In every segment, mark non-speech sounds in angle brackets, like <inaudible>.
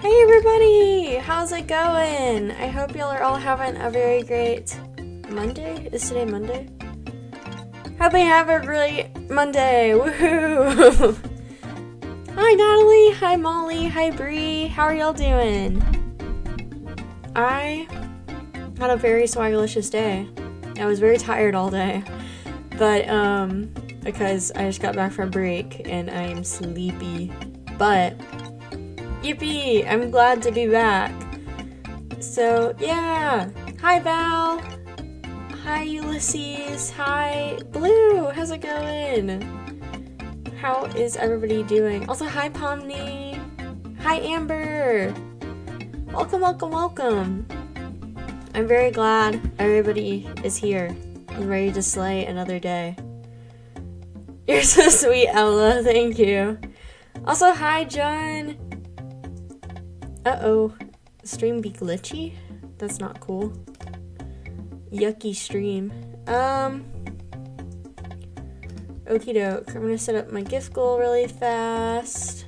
Hey everybody! How's it going? I hope y'all are all having a very great Monday. Is today Monday? Hope you have a great Monday. <laughs> Woohoo! Hi Natalie, hi Molly, hi Bree. How are y'all doing? I had a very swagalicious day. I was very tired all day. But um because I just got back from break and I am sleepy. But Yippee! I'm glad to be back. So, yeah. Hi, Val. Hi, Ulysses. Hi, Blue. How's it going? How is everybody doing? Also, hi, Pomni. Hi, Amber. Welcome, welcome, welcome. I'm very glad everybody is here and ready to slay another day. <laughs> You're so sweet, Ella. Thank you. Also, hi, John. Uh oh. Stream be glitchy? That's not cool. Yucky stream. Um. Okie doke. I'm gonna set up my gift goal really fast.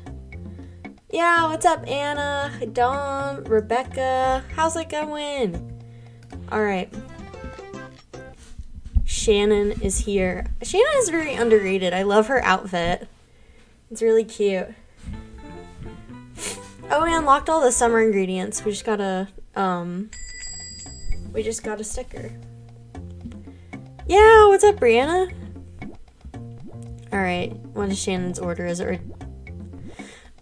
Yeah, what's up, Anna? Dom, Rebecca. How's it going? Alright. Shannon is here. Shannon is very underrated. I love her outfit. It's really cute. Oh, we unlocked all the summer ingredients. We just got a, um, we just got a sticker. Yeah, what's up, Brianna? Alright, what is Shannon's order? Is it.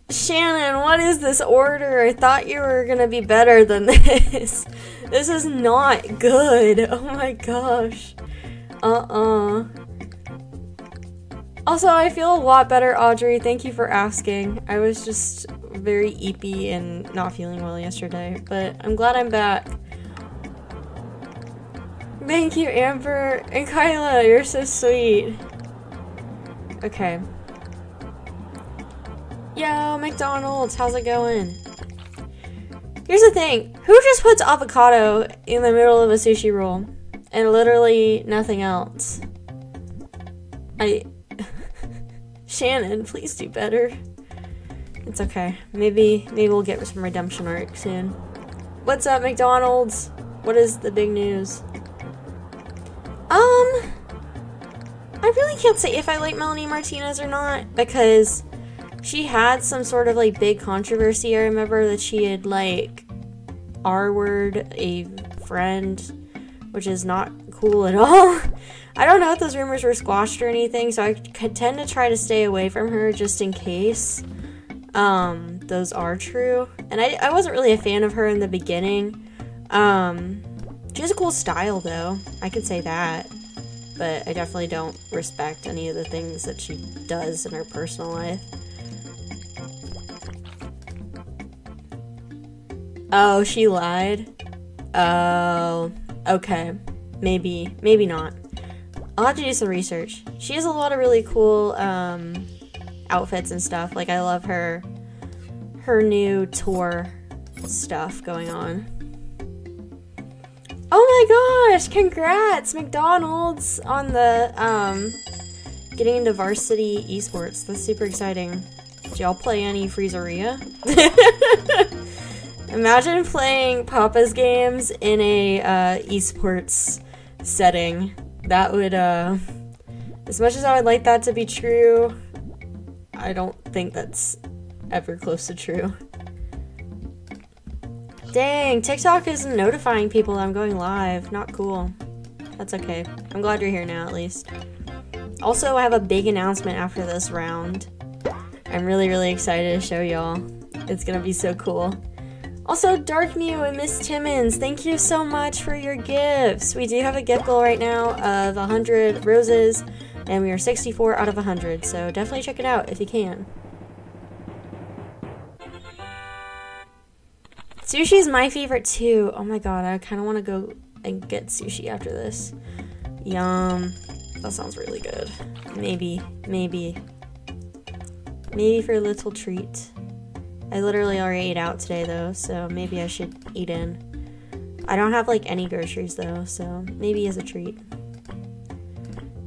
Shannon, what is this order? I thought you were gonna be better than <laughs> this. this is not good. Oh my gosh. Uh uh. Also, I feel a lot better, Audrey. Thank you for asking. I was just very eepy and not feeling well yesterday, but I'm glad I'm back. Thank you, Amber and Kyla. You're so sweet. Okay. Yo, McDonald's, how's it going? Here's the thing who just puts avocado in the middle of a sushi roll and literally nothing else? I. <laughs> Shannon, please do better. It's okay. Maybe maybe we'll get some redemption arc soon. What's up, McDonald's? What is the big news? Um I really can't say if I like Melanie Martinez or not because she had some sort of like big controversy. I remember that she had like R word a friend, which is not cool at <laughs> all. I don't know if those rumors were squashed or anything, so I tend to try to stay away from her just in case um, those are true. And I, I wasn't really a fan of her in the beginning. Um, she has a cool style, though. I could say that. But I definitely don't respect any of the things that she does in her personal life. Oh, she lied? Oh, okay. Maybe, maybe not. I'll have to do some research. She has a lot of really cool um, outfits and stuff. Like I love her her new tour stuff going on. Oh my gosh, congrats McDonald's on the um getting into varsity esports. That's super exciting. Do y'all play any Freezeria? <laughs> Imagine playing Papa's games in a uh, esports setting. That would, uh, as much as I would like that to be true, I don't think that's ever close to true. Dang, TikTok isn't notifying people I'm going live. Not cool. That's okay. I'm glad you're here now, at least. Also, I have a big announcement after this round. I'm really, really excited to show y'all. It's gonna be so cool. Also, Dark Mew and Miss Timmons, thank you so much for your gifts. We do have a gift goal right now of 100 roses, and we are 64 out of 100, so definitely check it out if you can. Sushi is my favorite too. Oh my god, I kind of want to go and get sushi after this. Yum. That sounds really good. Maybe, maybe. Maybe for a little treat. I literally already ate out today though, so maybe I should eat in. I don't have like any groceries though, so maybe as a treat.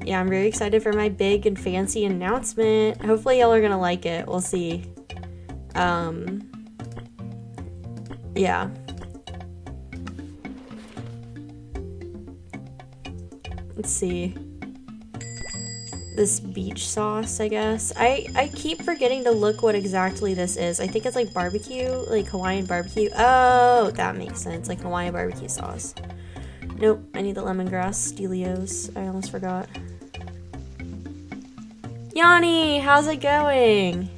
Yeah, I'm very excited for my big and fancy announcement. Hopefully y'all are gonna like it. We'll see. Um yeah. Let's see. This beach sauce, I guess. I, I keep forgetting to look what exactly this is. I think it's like barbecue, like Hawaiian barbecue. Oh, that makes sense. Like Hawaiian barbecue sauce. Nope, I need the lemongrass Stelios. I almost forgot. Yanni, how's it going?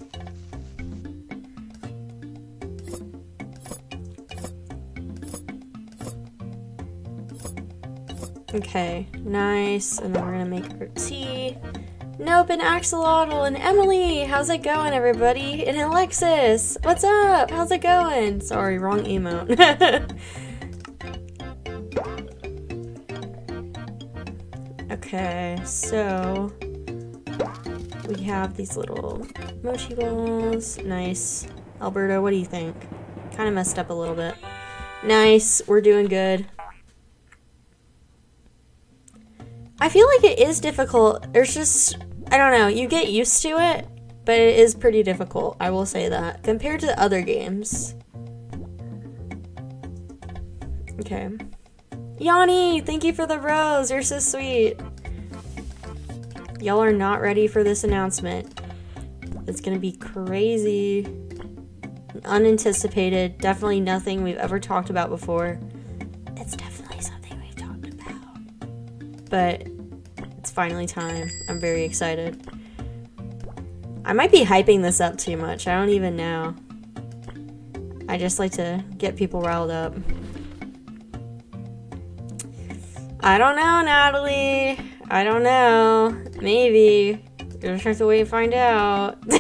Okay, nice. And then we're gonna make our tea. Nope, and Axolotl and Emily, how's it going, everybody? And Alexis, what's up? How's it going? Sorry, wrong emote. <laughs> okay, so we have these little mochi balls. Nice. Alberto, what do you think? Kind of messed up a little bit. Nice, we're doing good. I feel like it is difficult. There's just, I don't know, you get used to it, but it is pretty difficult, I will say that, compared to other games. Okay. Yanni, thank you for the rose. You're so sweet. Y'all are not ready for this announcement. It's gonna be crazy. Unanticipated. Definitely nothing we've ever talked about before. It's definitely something we've talked about. But it's finally time. I'm very excited. I might be hyping this up too much. I don't even know. I just like to get people riled up. I don't know, Natalie. I don't know. Maybe. You'll just have to wait and find out. <laughs>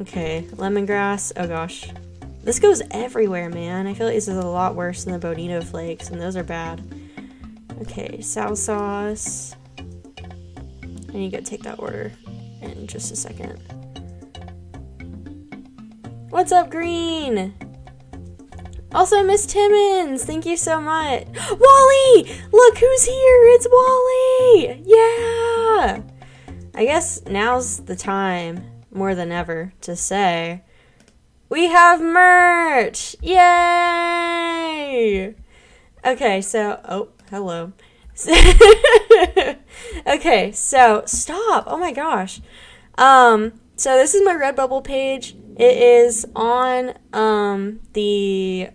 okay, lemongrass. Oh gosh. This goes everywhere, man. I feel like this is a lot worse than the bonito flakes, and those are bad. Okay, sow sauce. I need to take that order in just a second. What's up, Green? Also, Miss Timmons, thank you so much. <gasps> Wally! Look who's here! It's Wally! Yeah! I guess now's the time, more than ever, to say we have merch! Yay! Okay, so, oh, hello. <laughs> okay, so, stop! Oh my gosh. Um, so this is my Redbubble page. It is on um the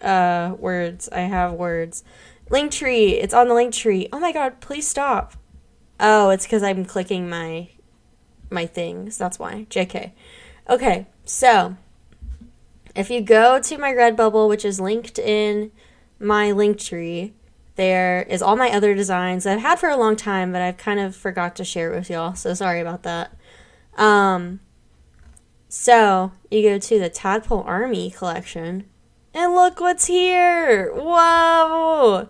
uh words. I have words. Link tree. It's on the link tree. Oh my god, please stop. Oh, it's because I'm clicking my my things. That's why. JK. Okay, so if you go to my Redbubble, which is linked in my link tree, there is all my other designs I've had for a long time, but I've kind of forgot to share it with y'all. So sorry about that. Um, so you go to the Tadpole Army collection, and look what's here! Whoa!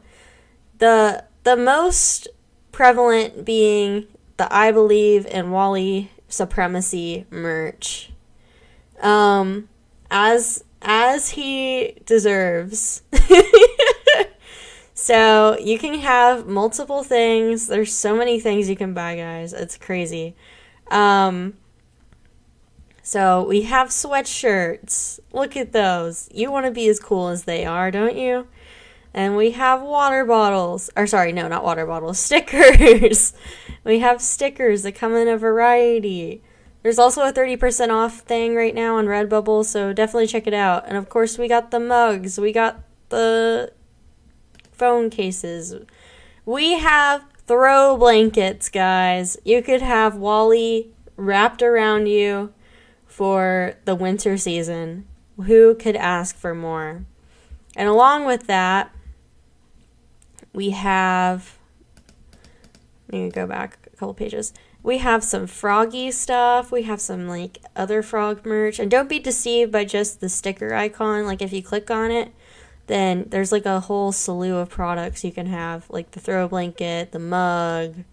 The the most prevalent being the I Believe in Wally Supremacy merch. Um, as as he deserves. <laughs> so you can have multiple things. There's so many things you can buy, guys. It's crazy. Um, so we have sweatshirts. Look at those. You want to be as cool as they are, don't you? And we have water bottles. Or sorry, no, not water bottles. <laughs> Stickers. we have stickers that come in a variety. There's also a 30% off thing right now on Redbubble, so definitely check it out. And of course, we got the mugs. We got the phone cases. We have throw blankets, guys. You could have Wally wrapped around you for the winter season. Who could ask for more? And along with that, we have. Let me go back a couple pages. We have some froggy stuff. We have some like other frog merch. And don't be deceived by just the sticker icon. Like if you click on it, then there's like a whole slew of products you can have, like the throw blanket, the mug,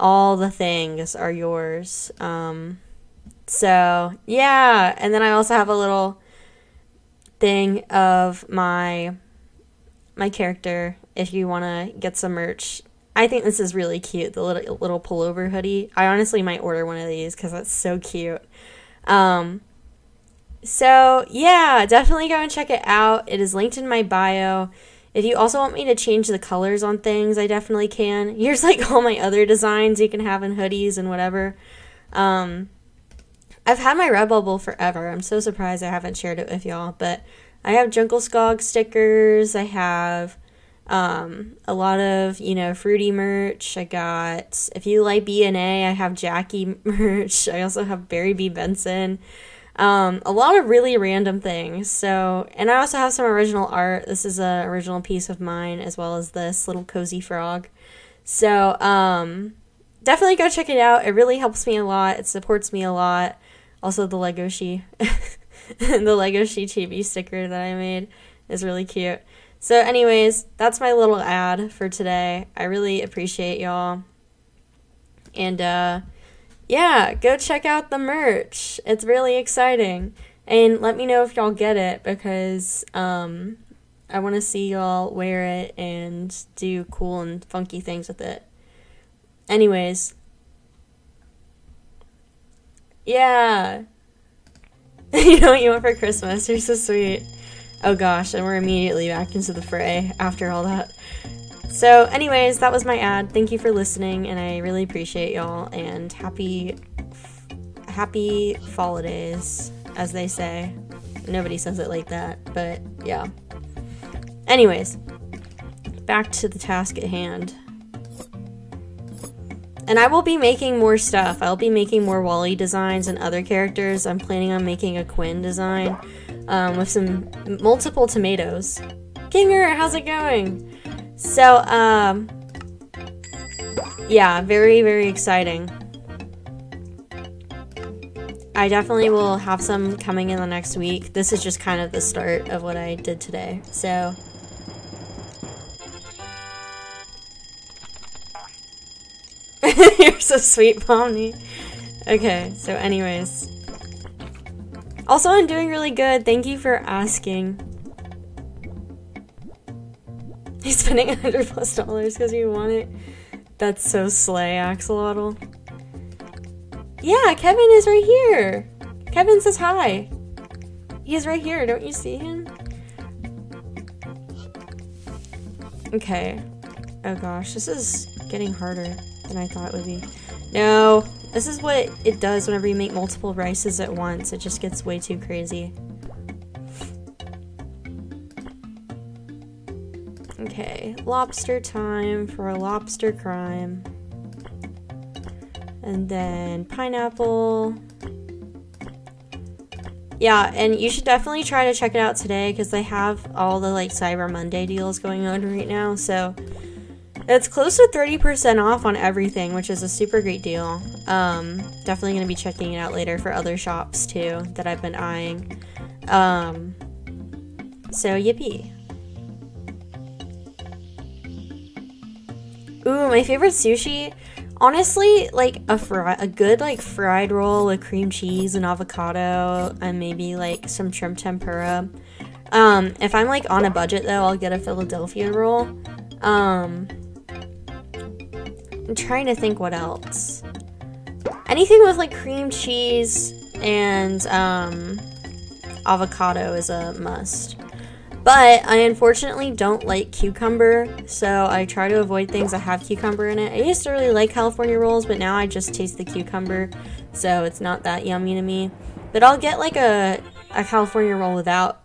all the things are yours. Um, so, yeah. And then I also have a little thing of my my character if you want to get some merch. I think this is really cute, the little little pullover hoodie. I honestly might order one of these cuz it's so cute. Um, so yeah, definitely go and check it out. It is linked in my bio. If you also want me to change the colors on things, I definitely can. Here's like <laughs> all my other designs you can have in hoodies and whatever. Um, I've had my Redbubble forever. I'm so surprised I haven't shared it with y'all, but I have Jungle Skog stickers. I have um, a lot of you know fruity merch. I got if you like B and A, I have Jackie <laughs> merch. I also have Barry B Benson. Um, a lot of really random things. So, and I also have some original art. This is an original piece of mine, as well as this little cozy frog. So, um, definitely go check it out. It really helps me a lot. It supports me a lot. Also, the Lego She, <laughs> the Lego She chibi sticker that I made is really cute. So, anyways, that's my little ad for today. I really appreciate y'all. And, uh, yeah, go check out the merch. It's really exciting. And let me know if y'all get it because um, I want to see y'all wear it and do cool and funky things with it. Anyways. Yeah. <laughs> you know what you want for Christmas? You're so sweet. Oh gosh, and we're immediately back into the fray after all that. So, anyways, that was my ad. Thank you for listening, and I really appreciate y'all. And happy, happy holidays, as they say. Nobody says it like that, but yeah. Anyways, back to the task at hand. And I will be making more stuff. I'll be making more Wally designs and other characters. I'm planning on making a Quinn design um, with some multiple tomatoes. Kinger, how's it going? So, um, yeah, very, very exciting. I definitely will have some coming in the next week. This is just kind of the start of what I did today. So, <laughs> you're so sweet, Pomni. Okay, so anyways. Also, I'm doing really good. Thank you for asking. He's spending <laughs> a hundred plus dollars because you want it. That's so slay, Axolotl. Yeah, Kevin is right here. Kevin says hi. He's right here. Don't you see him? Okay. Oh gosh, this is getting harder than I thought it would be. No, this is what it does whenever you make multiple rices at once. It just gets way too crazy. Okay, lobster time for a lobster crime. And then pineapple. Yeah, and you should definitely try to check it out today because they have all the like Cyber Monday deals going on right now. So it's close to 30% off on everything, which is a super great deal. Um, definitely going to be checking it out later for other shops too that I've been eyeing. Um, so, yippee. Ooh, my favorite sushi. Honestly, like a a good like fried roll with cream cheese and avocado, and maybe like some shrimp tempura. Um, if I'm like on a budget though, I'll get a Philadelphia roll. Um, I'm trying to think what else. Anything with like cream cheese and um, avocado is a must. But I unfortunately don't like cucumber, so I try to avoid things that have cucumber in it. I used to really like California rolls, but now I just taste the cucumber, so it's not that yummy to me. But I'll get like a, a California roll without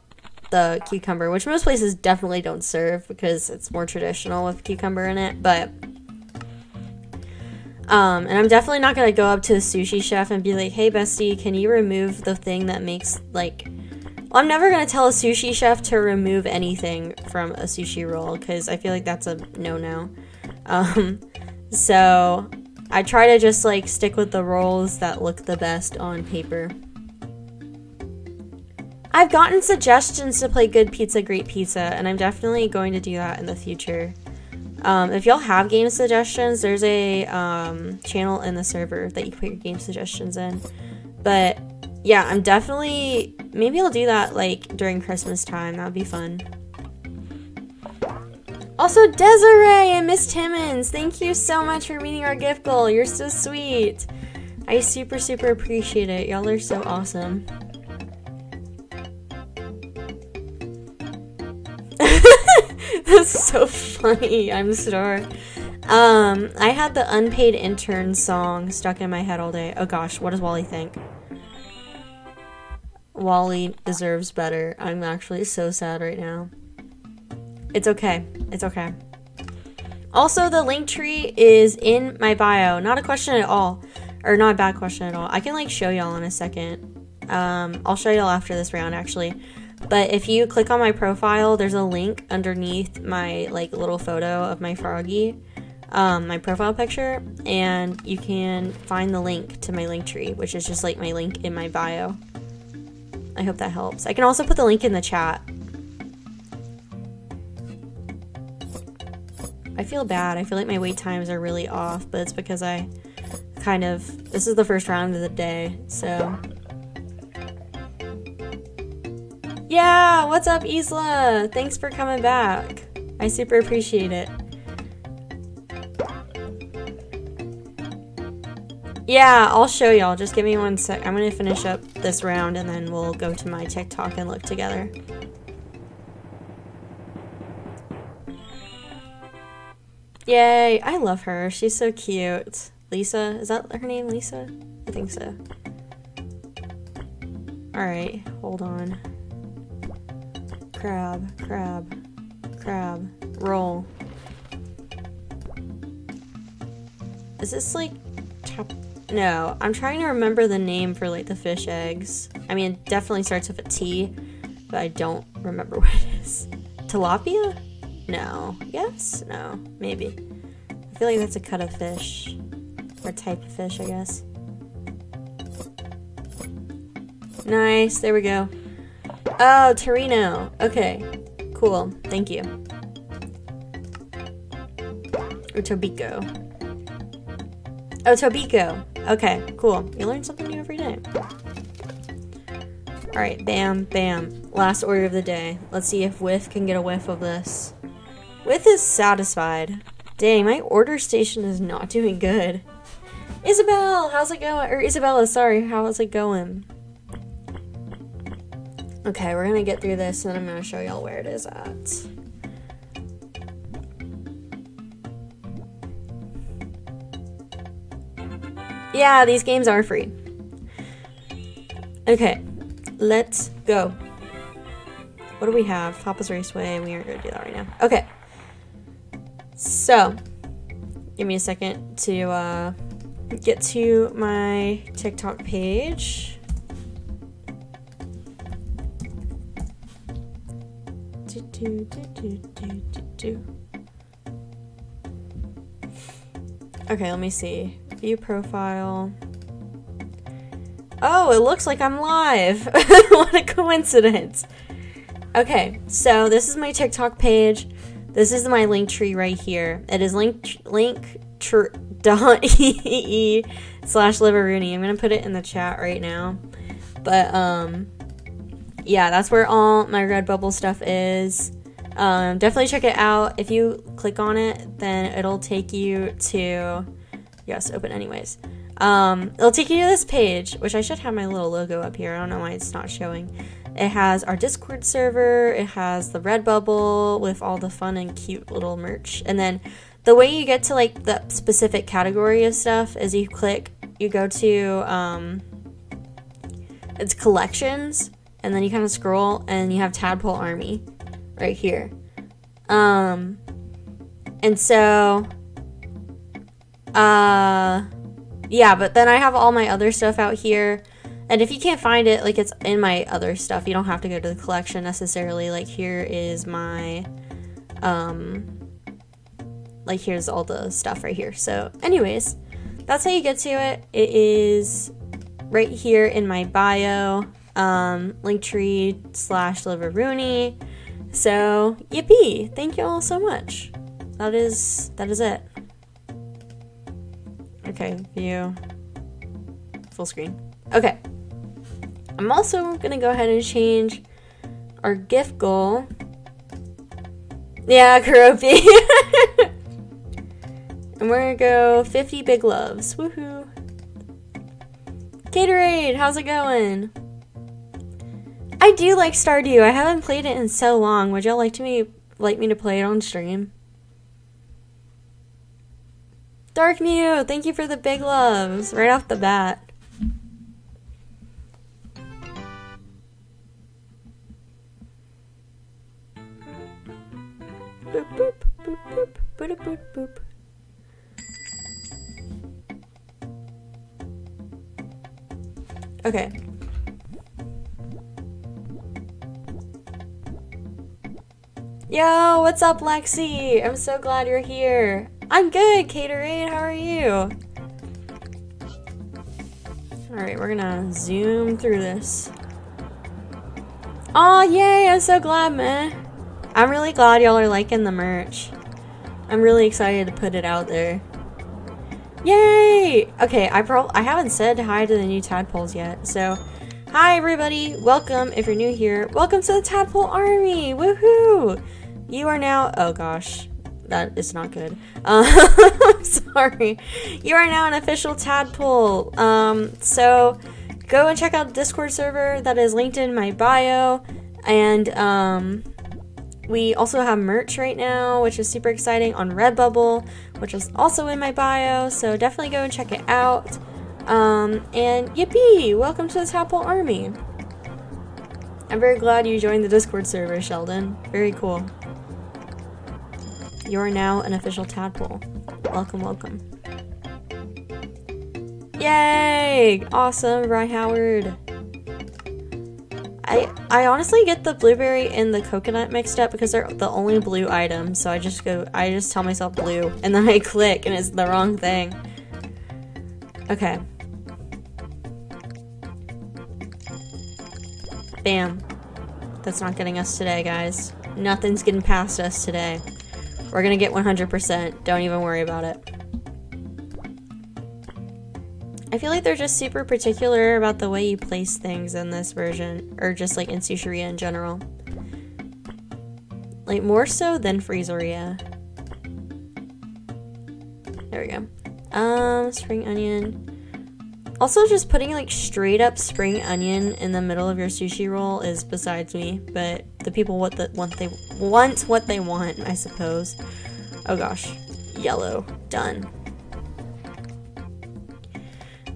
the cucumber, which most places definitely don't serve because it's more traditional with cucumber in it. But um, and I'm definitely not gonna go up to the sushi chef and be like, "Hey, bestie, can you remove the thing that makes like well, I'm never gonna tell a sushi chef to remove anything from a sushi roll because I feel like that's a no-no. Um, so I try to just like stick with the rolls that look the best on paper. I've gotten suggestions to play Good Pizza, Great Pizza, and I'm definitely going to do that in the future. Um, if y'all have game suggestions, there's a um, channel in the server that you put your game suggestions in. But yeah, I'm definitely maybe I'll do that like during Christmas time. That'd be fun. Also, Desiree and Miss Timmons, thank you so much for meeting our gift goal. You're so sweet. I super, super appreciate it. Y'all are so awesome. That's so funny. I'm sure. Um, I had the unpaid intern song stuck in my head all day. Oh gosh, what does Wally think? Wally deserves better. I'm actually so sad right now. It's okay. It's okay. Also, the link tree is in my bio. Not a question at all. Or not a bad question at all. I can like show y'all in a second. Um, I'll show y'all after this round actually. But if you click on my profile, there's a link underneath my like little photo of my froggy, um, my profile picture, and you can find the link to my link tree, which is just like my link in my bio. I hope that helps. I can also put the link in the chat. I feel bad. I feel like my wait times are really off, but it's because I kind of this is the first round of the day, so Yeah, what's up, Isla? Thanks for coming back. I super appreciate it. Yeah, I'll show y'all. Just give me one sec. I'm gonna finish up this round and then we'll go to my TikTok and look together. Yay, I love her. She's so cute. Lisa, is that her name, Lisa? I think so. Alright, hold on crab, crab, crab, roll. Is this like chop? No, I'm trying to remember the name for like the fish eggs. I mean, it definitely starts with a T, but I don't remember <laughs> what it is. Tilapia? No. Yes? No. Maybe. I feel like that's a cut of fish. Or type of fish, I guess. Nice. There we go. Oh, Torino. Okay. Cool. Thank you. Or Tobiko. Oh, Tobiko. Okay, cool. You learn something new every day. Alright, bam, bam. Last order of the day. Let's see if Whiff can get a whiff of this. Whiff is satisfied. Dang, my order station is not doing good. Isabel, how's it going? Or Isabella, sorry, how's it going? Okay, we're gonna get through this and I'm gonna show y'all where it is at. Yeah, these games are free. Okay, let's go. What do we have? Papa's Raceway. We aren't gonna do that right now. Okay. So, give me a second to uh, get to my TikTok page. Do, do, do, do, do. Okay, let me see. View profile. Oh, it looks like I'm live. <laughs> what a coincidence. Okay, so this is my TikTok page. This is my link tree right here. It is link link tr- <laughs> dot ee slash livaroonie. I'm gonna put it in the chat right now. But um yeah, that's where all my Redbubble stuff is. Um, definitely check it out. If you click on it, then it'll take you to. Yes, open anyways. Um, it'll take you to this page, which I should have my little logo up here. I don't know why it's not showing. It has our Discord server, it has the Redbubble with all the fun and cute little merch. And then the way you get to like the specific category of stuff is you click, you go to um, it's collections, and then you kind of scroll and you have Tadpole Army right here. Um, and so, uh, yeah, but then I have all my other stuff out here. And if you can't find it, like it's in my other stuff, you don't have to go to the collection necessarily. Like here is my, um, like here's all the stuff right here. So, anyways, that's how you get to it. It is right here in my bio um, Linktree slash Livaroonie. So, yippee! Thank you all so much. That is that is it. Okay, view full screen. Okay. I'm also gonna go ahead and change our gift goal. Yeah, <laughs> Karopi. and we're gonna go 50 big loves. Woohoo. Gatorade, how's it going? I do like Stardew. I haven't played it in so long. Would y'all like to me like me to play it on stream? Dark Mew, thank you for the big loves right off the bat. Boop, boop, boop, boop, boop, boop, boop. Okay. Yo, what's up, Lexi? I'm so glad you're here. I'm good, Caterade. How are you? Alright, we're gonna zoom through this. Oh, yay! I'm so glad, man. I'm really glad y'all are liking the merch. I'm really excited to put it out there. Yay! Okay, I pro I haven't said hi to the new tadpoles yet, so hi everybody, welcome if you're new here. Welcome to the tadpole army! Woohoo! You are now oh gosh, that is not good. Uh, <laughs> sorry. You are now an official tadpole. Um, so go and check out the Discord server that is linked in my bio, and um, we also have merch right now, which is super exciting on Redbubble, which is also in my bio. So definitely go and check it out. Um, and yippee! Welcome to the Tadpole Army. I'm very glad you joined the Discord server, Sheldon. Very cool. You are now an official tadpole. Welcome, welcome. Yay! Awesome, Rye Howard. I I honestly get the blueberry and the coconut mixed up because they're the only blue items. So I just go I just tell myself blue and then I <laughs> click and it's the wrong thing. Okay. Bam. That's not getting us today, guys. Nothing's getting past us today. We're gonna get 100%. Don't even worry about it. I feel like they're just super particular about the way you place things in this version, or just like in Sushiria in general. Like more so than Freezeria. There we go. Um, spring onion. Also, just putting like straight up spring onion in the middle of your sushi roll is besides me. But the people what the want they want what they want, I suppose. Oh gosh, yellow done.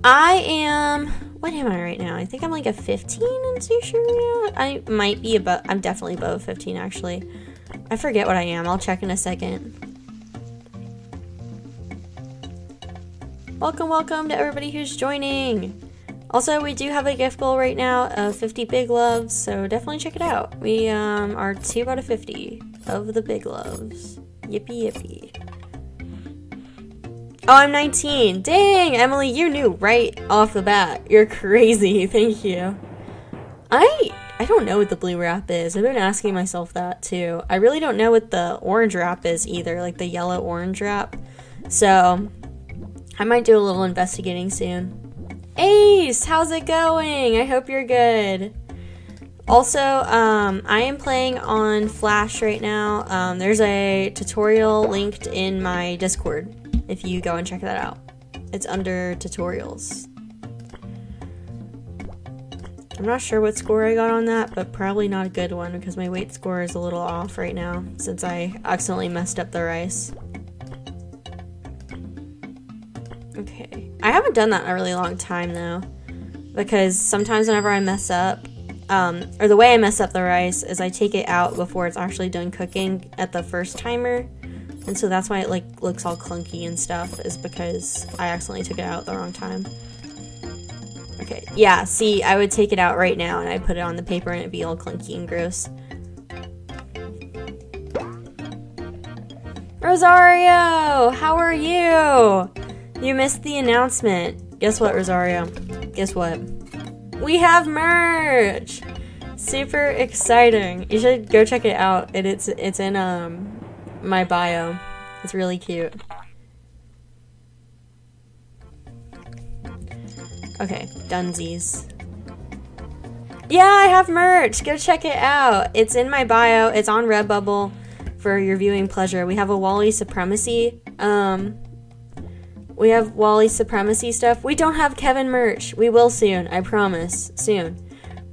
I am. What am I right now? I think I'm like a 15 in Sushiria. I might be above. I'm definitely above 15 actually. I forget what I am. I'll check in a second. Welcome, welcome to everybody who's joining. Also, we do have a gift goal right now of 50 big loves, so definitely check it out. We um, are two out of 50 of the big loves. Yippee yippee. Oh, I'm 19. Dang, Emily, you knew right off the bat. You're crazy. <laughs> Thank you. I I don't know what the blue wrap is. I've been asking myself that too. I really don't know what the orange wrap is either, like the yellow orange wrap. So, I might do a little investigating soon. Ace, how's it going? I hope you're good. Also, um, I am playing on Flash right now. Um, there's a tutorial linked in my Discord if you go and check that out. It's under tutorials. I'm not sure what score I got on that, but probably not a good one because my wait score is a little off right now since I accidentally messed up the rice. Okay. I haven't done that in a really long time though because sometimes whenever I mess up, um, or the way I mess up the rice is I take it out before it's actually done cooking at the first timer and so that's why it like looks all clunky and stuff is because I accidentally took it out at the wrong time. Okay, yeah, see, I would take it out right now and I'd put it on the paper and it'd be all clunky and gross. Rosario, how are you? You missed the announcement. Guess what, Rosario? Guess what? We have merch! Super exciting. You should go check it out. It, it's it's in um my bio. It's really cute. Okay, Dunsies. Yeah, I have merch. Go check it out. It's in my bio. It's on Redbubble for your viewing pleasure. We have a Wally Supremacy um, We have Wally Supremacy stuff. We don't have Kevin merch. We will soon, I promise. Soon.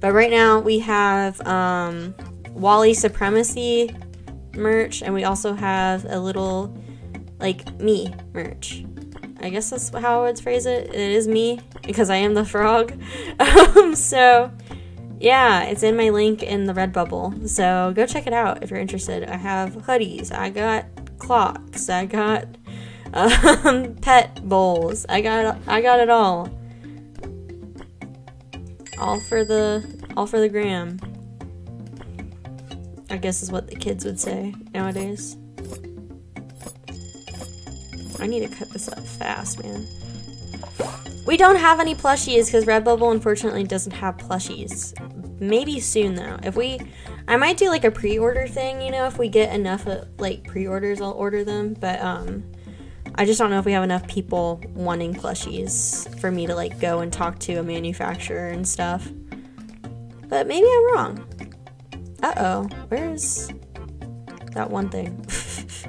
But right now we have um, Wally Supremacy merch and we also have a little like me merch. I guess that's how I would phrase it. It is me because I am the frog. <laughs> um, so yeah, it's in my link in the Redbubble. So go check it out if you're interested. I have hoodies. I got clocks. I got um, <laughs> pet bowls. I got I got it all. All for the all for the gram. I guess is what the kids would say nowadays. I need to cut this up fast, man. We don't have any plushies because Redbubble unfortunately doesn't have plushies. Maybe soon though. If we, I might do like a pre-order thing. You know, if we get enough like pre-orders, I'll order them. But um, I just don't know if we have enough people wanting plushies for me to like go and talk to a manufacturer and stuff. But maybe I'm wrong. Uh oh, where's that one thing?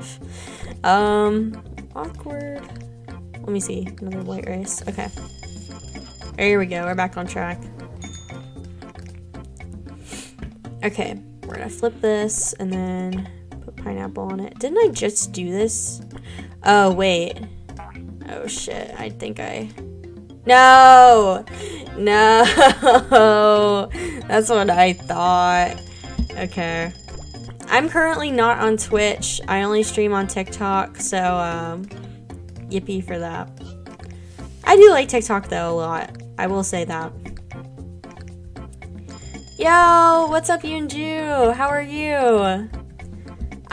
<laughs> um, awkward. Let me see. Another white race. Okay. There we go. We're back on track. Okay. We're gonna flip this and then pineapple on it. Didn't I just do this? Oh, wait. Oh, shit. I think I... No! No! <laughs> That's what I thought. Okay. I'm currently not on Twitch. I only stream on TikTok, so, um, yippee for that. I do like TikTok though a lot. I will say that. Yo, what's up, Yunju? How are you?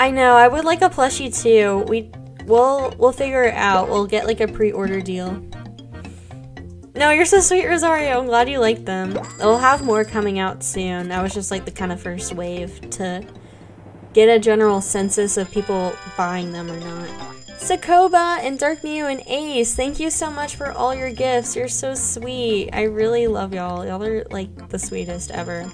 I know, I would like a plushie too. We we'll we'll figure it out. We'll get like a pre-order deal. No, you're so sweet, Rosario. I'm glad you like them. We'll have more coming out soon. That was just like the kind of first wave to get a general census of people buying them or not. Sakoba and Dark Mew and Ace, thank you so much for all your gifts. You're so sweet. I really love y'all. Y'all are like the sweetest ever.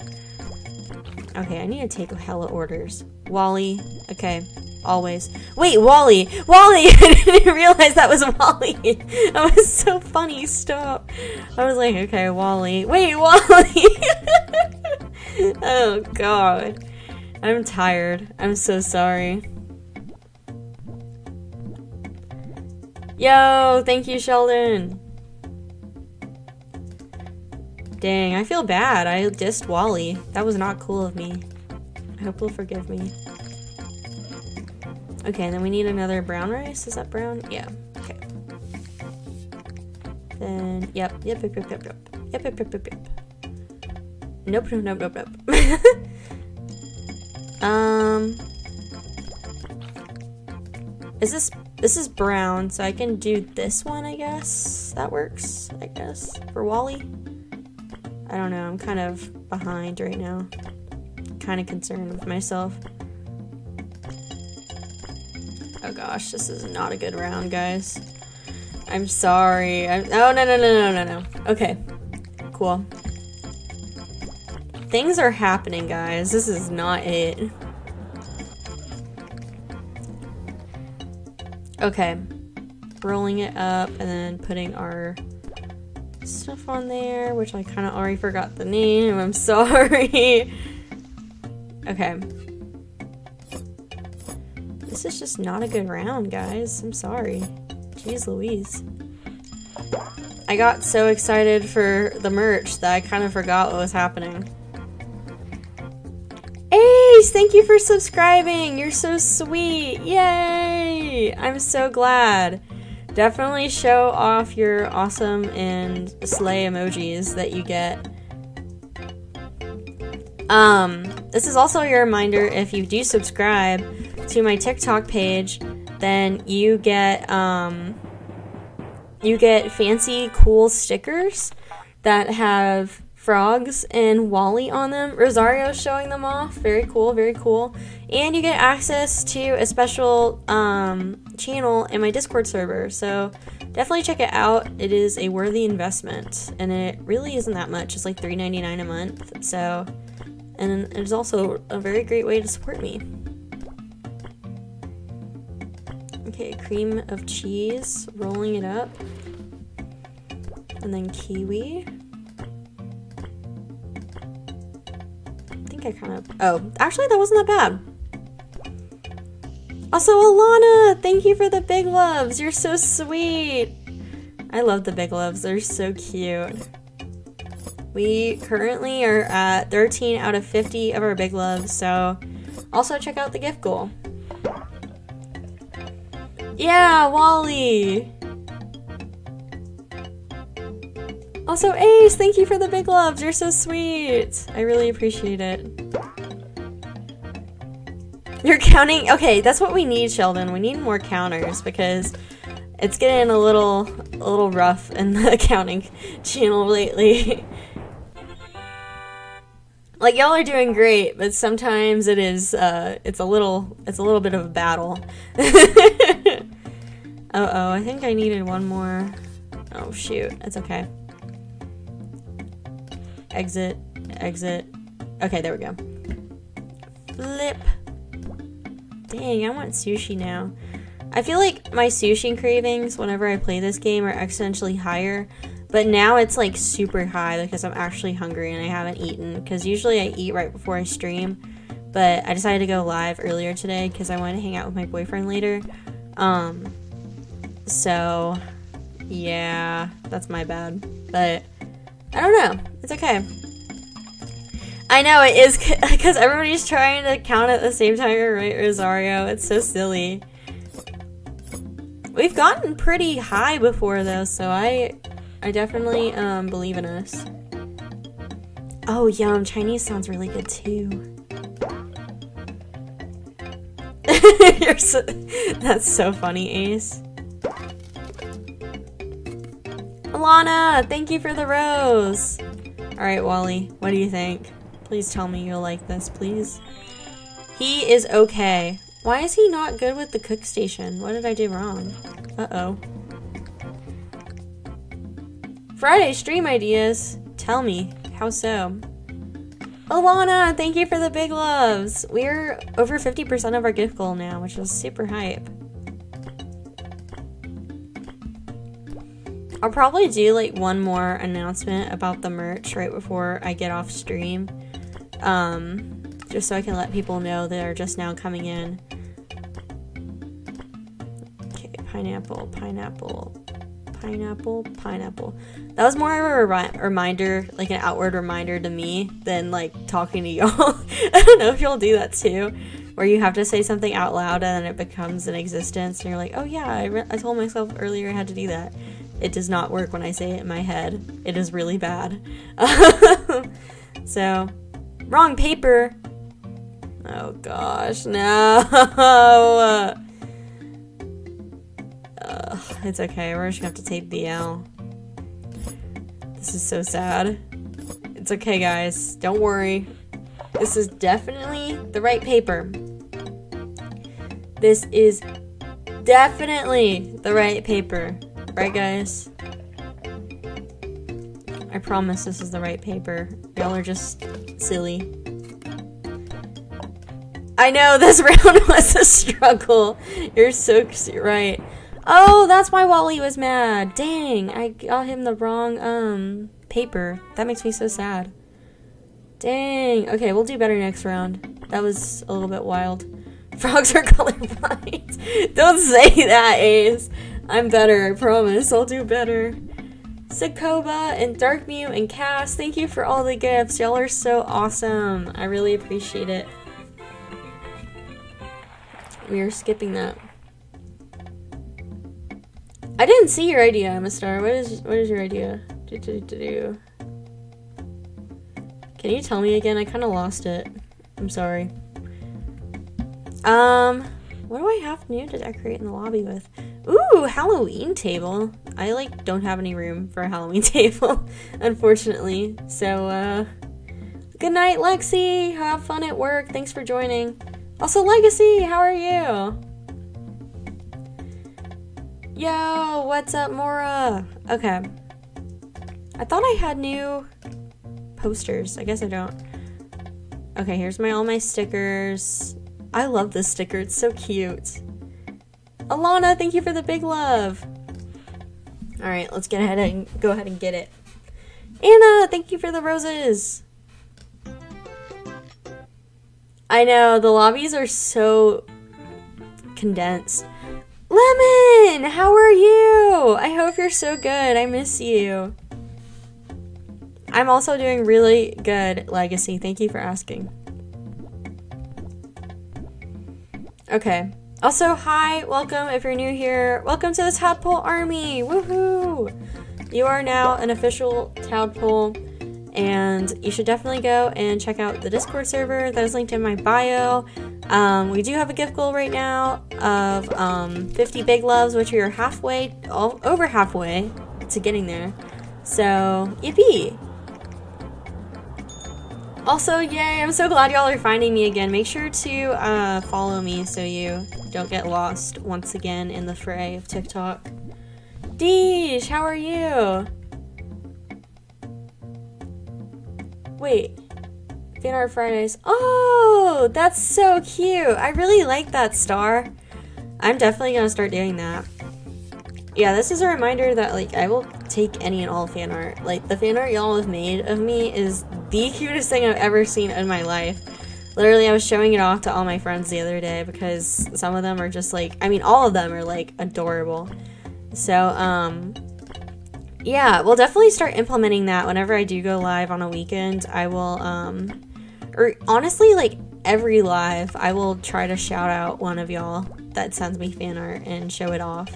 Okay, I need to take hella orders. Wally, okay, always. Wait, Wally! Wally! <laughs> I didn't realize that was Wally. That was so funny. Stop. I was like, okay, Wally. Wait, <laughs> Wally! oh, God. I'm tired. I'm so sorry. Yo, thank you, Sheldon. Dang, I feel bad. I dissed Wally. That was not cool of me. I hope you'll forgive me. Okay, then we need another brown rice. Is that brown? Yeah. Okay. Then, yep, yep, yep, yep, yep, yep. Yep, yep, yep, yep, yep. Nope, nope, nope, nope, nope. <laughs> um... Is this this is brown, so I can do this one, I guess. That works, I guess, for Wally. I don't know, I'm kind of behind right now. Kind of concerned with myself. Oh gosh, this is not a good round, guys. I'm sorry. I'm, oh, no, no, no, no, no, no. Okay, cool. Things are happening, guys. This is not it. Okay. Rolling it up and then putting our stuff on there, which I kind of already forgot the name. I'm <laughs> sorry. okay. This is just not a good round, guys. I'm sorry. Jeez Louise. I got so excited for the merch that I kind of forgot what was happening. Ace, thank you for subscribing. You're so sweet. Yay! I'm so glad. Definitely show off your awesome and slay emojis that you get. Um, this is also your reminder if you do subscribe to my TikTok page, then you get um you get fancy cool stickers that have frogs and Wally on them. Rosario's showing them off. Very cool, very cool. And you get access to a special um, channel and my Discord server. So definitely check it out. It is a worthy investment, and it really isn't that much. It's like $3.99 a month. So, and it's also a very great way to support me. Okay, cream of cheese, rolling it up. And then kiwi. I think I kind of. Oh, actually, that wasn't that bad. Also, Alana, thank you for the big loves. You're so sweet. I love the big loves, they're so cute. We currently are at 13 out of 50 of our big loves, so also check out the gift goal. Yeah, Wally! Also, Ace, thank you for the big loves. You're so sweet. I really appreciate it. You're counting? Okay, that's what we need, Sheldon. We need more counters because it's getting a little a little rough in the <laughs> accounting channel lately. <laughs> like y'all are doing great, but sometimes it is uh it's a little it's a little bit of a battle. <laughs> uh oh, I think I needed one more. Oh shoot, it's okay. Exit, exit. Okay, there we go. Flip. Dang, I want sushi now. I feel like my sushi cravings whenever I play this game are exponentially higher, but now it's like super high because I'm actually hungry and I haven't eaten. Because usually I eat right before I stream, but I decided to go live earlier today because I wanted to hang out with my boyfriend later. Um, so yeah, that's my bad. But I don't know. It's okay. I know it is <laughs> because everybody's trying to count at the same time, right, Rosario? It's so silly. We've gotten pretty high before though, so I I definitely um, believe in us. Oh, yum. Chinese sounds really good too. <laughs> so, <laughs> that's so funny, Ace. Alana, thank you for the rose. All right, Wally, what do you think? Please tell me you'll like this, please. He is okay. Why is he not good with the cook station? What did I do wrong? Uh-oh. Friday stream ideas. Tell me, how so? Alana, thank you for the big loves. We're over 50% of our gift goal now, which is super hype. I'll probably do like one more announcement about the merch right before I get off stream. Um, just so I can let people know that are just now coming in. Okay, pineapple, pineapple, pineapple, pineapple. That was more of a ri reminder, like an outward reminder to me than like talking to <laughs> y'all. I don't know if y'all do that too, where you have to say something out loud and then it becomes an existence and you're like, oh yeah, I, I told myself earlier I had to do that. It does not work when I say it in my head. It is really bad. <laughs> so, wrong paper. Oh gosh, no. <laughs> It's okay. We're just gonna have to take the L. This is so sad. It's okay, guys. Don't worry. This is definitely the right paper. This is definitely the right paper. Right, guys? I promise this is the right paper. Y'all are just silly. I know <laughs> this round was a struggle. You're so right. Oh, that's why Wally was mad. Dang, I got him the wrong um paper. That makes me so sad. Dang. Okay, we'll do better next round. That was a little bit wild. <laughs> Frogs are <laughs> colorblind. Don't say that, Ace. I'm better, I promise. I'll do better. Sakoba and Darkmute and Cass, thank you for all the gifts. Y'all are so awesome. I really appreciate it. We are skipping that. I didn't see your idea, I'm a star. What is what is your idea? Do, do, do. Can you tell me again? I kind of lost it. I'm sorry. Um, what do I have new to decorate in the lobby with? Ooh, Halloween table. I like don't have any room for a Halloween <laughs> table, unfortunately. So uh good night, Lexi. Have fun at work. Thanks for joining. Also, Legacy, how are you? Yo, what's up, Mora? Okay. I thought I had new posters. I guess I don't. Okay, here's my all my stickers. I love this sticker. It's so cute. Alana, thank you for the big love. All right, let's get ahead and go ahead and get it. Anna, thank you for the roses. I know the lobbies are so condensed. Lemon, how are you? I hope you're so good. I miss you. I'm also doing really good, Legacy. Thank you for asking. Okay. Also, hi, welcome if you're new here. Welcome to the Tadpole Army. Woohoo! You are now an official Tadpole, and you should definitely go and check out the Discord server that is linked in my bio. Um, we do have a gift goal right now of um, 50 big loves, which we are halfway, all, over halfway to getting there. So, yippee! Also, yay, I'm so glad y'all are finding me again. Make sure to uh, follow me so you don't get lost once again in the fray of TikTok. Deej, how are you? Wait, Fan Art Fridays. Oh, that's so cute. I really like that star. I'm definitely gonna start doing that. Yeah, this is a reminder that like I will take any and all fan art. Like the fan art y'all have made of me is the <laughs> cutest thing I've ever seen in my life. Literally, I was showing it off to all my friends the other day because some of them are just like, I mean, all of them are like adorable. So, um, yeah, we'll definitely start implementing that whenever I do go live on a weekend. I will, um, or honestly, like every live, I will try to shout out one of y'all that sends me fan art and show it off.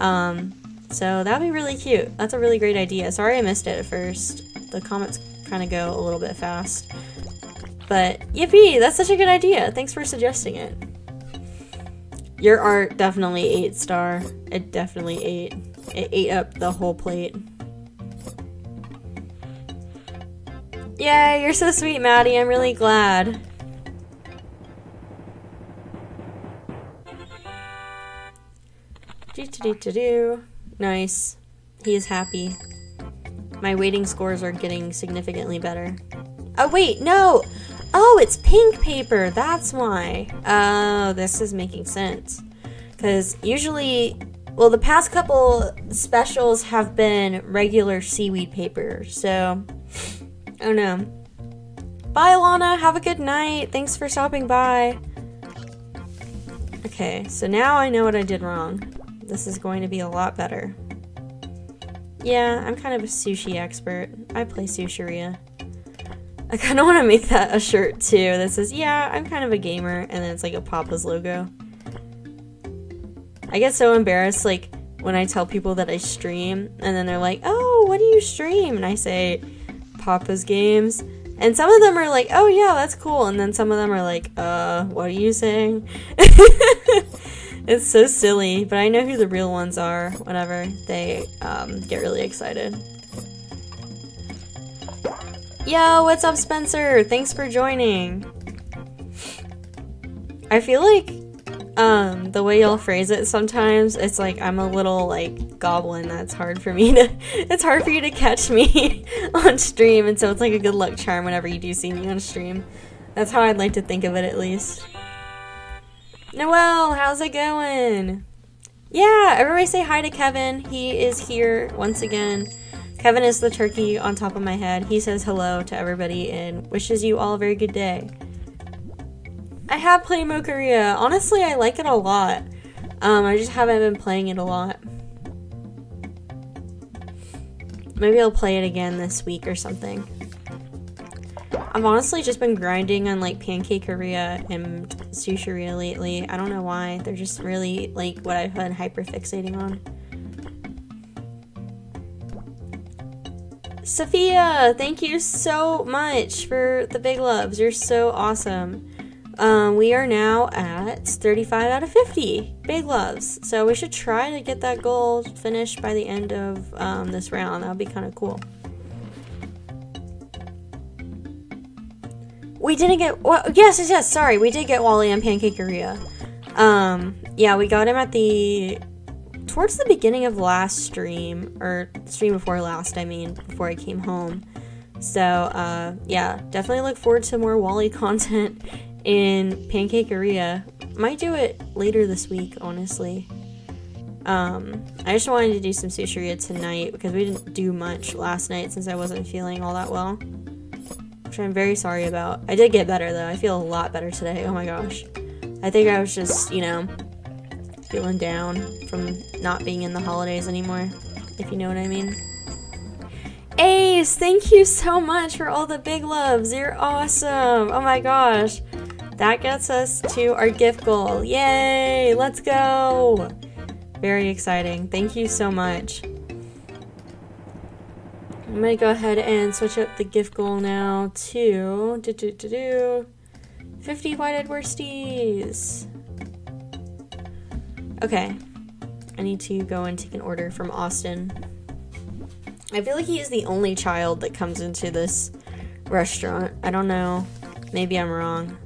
Um, so that'd be really cute. That's a really great idea. Sorry I missed it at first. The comments kind of go a little bit fast. But yippee, that's such a good idea. Thanks for suggesting it. Your art definitely ate star. It definitely ate. It ate up the whole plate. Yeah, you're so sweet, Maddie. I'm really glad. Do do do do. Nice. He is happy. My waiting scores are getting significantly better. Oh, wait, no! Oh, it's pink paper, that's why. Oh, this is making sense. Because usually, well, the past couple specials have been regular seaweed paper, so. Oh no. Bye, Lana. Have a good night. Thanks for stopping by. Okay, so now I know what I did wrong. This is going to be a lot better. Yeah, I'm kind of a sushi expert. I play Sushiria. <laughs> I kind of want to make that a shirt too that says, yeah, I'm kind of a gamer, and then it's like a Papa's logo. I get so embarrassed, like, when I tell people that I stream, and then they're like, oh, what do you stream? And I say, Papa's games. And some of them are like, oh yeah, that's cool. And then some of them are like, uh, what are you saying? <laughs> it's so silly, but I know who the real ones are whenever they um, get really excited. Yo, what's up, Spencer? Thanks for joining. I feel like um, the way y'all phrase it sometimes, it's like I'm a little like goblin that's hard for me to <laughs> it's hard for you to catch me <laughs> on stream, and so it's like a good luck charm whenever you do see me on stream. That's how I'd like to think of it at least. Noel, how's it going? Yeah, everybody say hi to Kevin. He is here once again. Kevin is the turkey on top of my head. He says hello to everybody and wishes you all a very good day. I have played Mocharia. Honestly, I like it a lot. Um, I just haven't been playing it a lot. Maybe I'll play it again this week or something. I've honestly just been grinding on like Pancakeria and Sushiria lately. I don't know why. They're just really like what I've been hyper fixating on. Sophia, thank you so much for the big loves. You're so awesome. Um, we are now at 35 out of 50 big loves. So we should try to get that goal finished by the end of um, this round. That would be kind of cool. We didn't get. Well, yes, yes, yes. Sorry, we did get Wally and Pancakeria. Um, yeah, we got him at the towards the beginning of last stream or stream before last. I mean, before I came home. So, uh, yeah, definitely look forward to more Wally <laughs> content in Pancakeria might do it later this week, honestly. Um, I just wanted to do some sushiria tonight because we didn't do much last night since I wasn't feeling all that well. Which I'm very sorry about. I did get better though. I feel a lot better today. Oh my gosh. I think I was just, you know, feeling down from not being in the holidays anymore, if you know what I mean. Ace, thank you so much for all the big loves. You're awesome. Oh my gosh. That gets us to our gift goal. Yay! Let's go! Very exciting. Thank you so much. I'm gonna go ahead and switch up the gift goal now to do, do, do, do, 50 white-eyed worsties. Okay, I need to go and take an order from Austin. I feel like he is the only child that comes into this restaurant. I don't know. Maybe I'm wrong.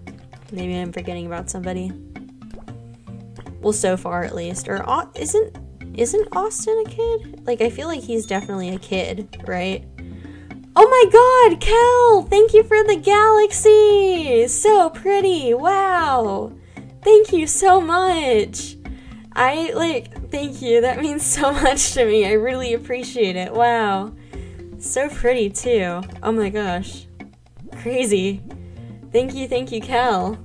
Maybe I'm forgetting about somebody. Well, so far at least. Or uh, isn't isn't Austin a kid? Like I feel like he's definitely a kid, right? Oh my god, Kel! Thank you for the galaxy! So pretty. Wow. Thank you so much. I like thank you. That means so <laughs> much to me. I really appreciate it. Wow. So pretty too. Oh my gosh. Crazy. Thank you, thank you, Kel.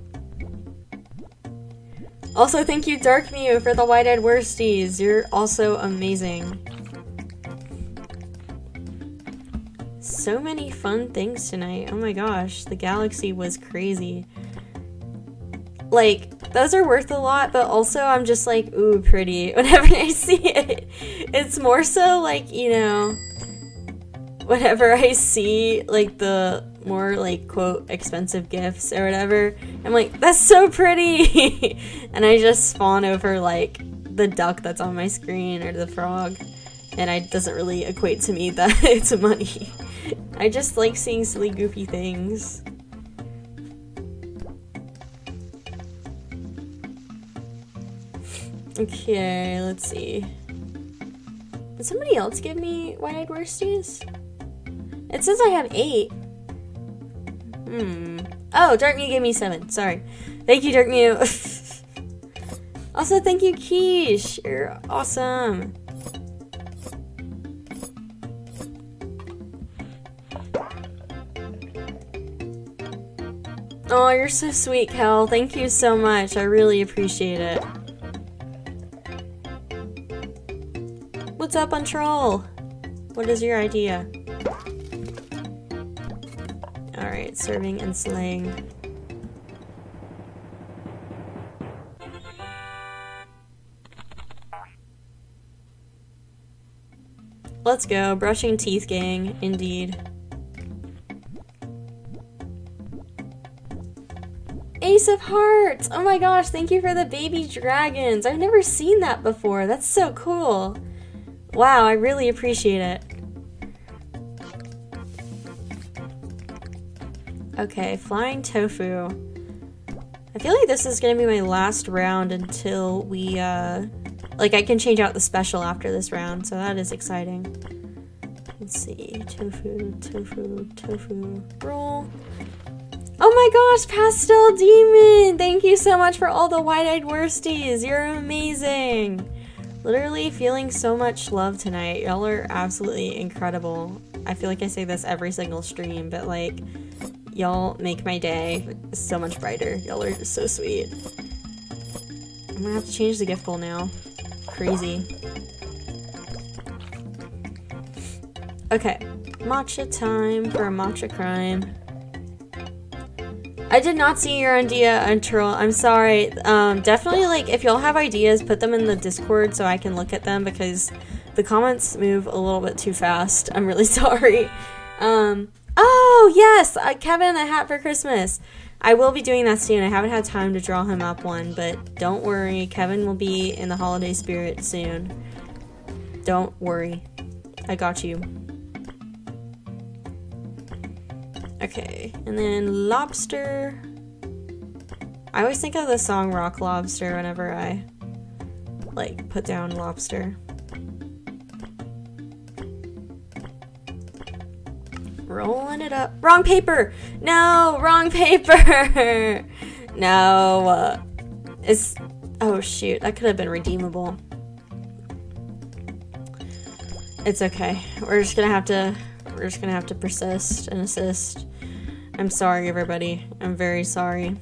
Also, thank you, Dark Mew, for the white-eyed worsties. You're also amazing. So many fun things tonight. Oh my gosh, the galaxy was crazy. Like, those are worth a lot, but also I'm just like, ooh, pretty <laughs> whenever I see it. It's more so like, you know, whenever I see like the more like quote expensive gifts or whatever. I'm like, that's so pretty, <laughs> and I just spawn over like the duck that's on my screen or the frog, and it doesn't really equate to me <laughs> that it's money. I just like seeing silly, goofy things. Okay, let's see. Did somebody else give me white-eyed worsties? It says I have eight. Hmm. Oh, Dark Mew gave me seven. Sorry. Thank you, Dark Mew. <laughs> also, thank you, Quiche. You're awesome. Oh, you're so sweet, Kel. Thank you so much. I really appreciate it. What's up on Troll? What is your idea? Alright, serving and slaying. Let's go. Brushing teeth gang, indeed. Ace of Hearts! Oh my gosh, thank you for the baby dragons. I've never seen that before. That's so cool. Wow, I really appreciate it. Okay, flying tofu. I feel like this is gonna be my last round until we, uh, like I can change out the special after this round, so that is exciting. Let's see, tofu, tofu, tofu, roll. Oh my gosh, Pastel Demon! Thank you so much for all the white-eyed worsties. You're amazing. Literally feeling so much love tonight. Y'all are absolutely incredible. I feel like I say this every single stream, but like, Y'all make my day so much brighter. Y'all are so sweet. I'm gonna have to change the gift goal now. Crazy. Okay. Matcha time for a matcha crime. I did not see your idea until I'm sorry. Um, definitely, like, if y'all have ideas, put them in the Discord so I can look at them because the comments move a little bit too fast. I'm really <laughs> sorry. Um, Oh, yes! Uh, Kevin a hat for Christmas. I will be doing that soon. I haven't had time to draw him up one, but don't worry. Kevin will be in the holiday spirit soon. Don't worry. I got you. Okay, and then lobster. I always think of the song Rock Lobster whenever I like put down lobster. Rolling it up. Wrong paper! No, wrong paper! <laughs> no. Uh, it's. oh shoot, that could have been redeemable. It's okay. We're just gonna have to we're just gonna have to persist and assist. I'm sorry, everybody. I'm very sorry.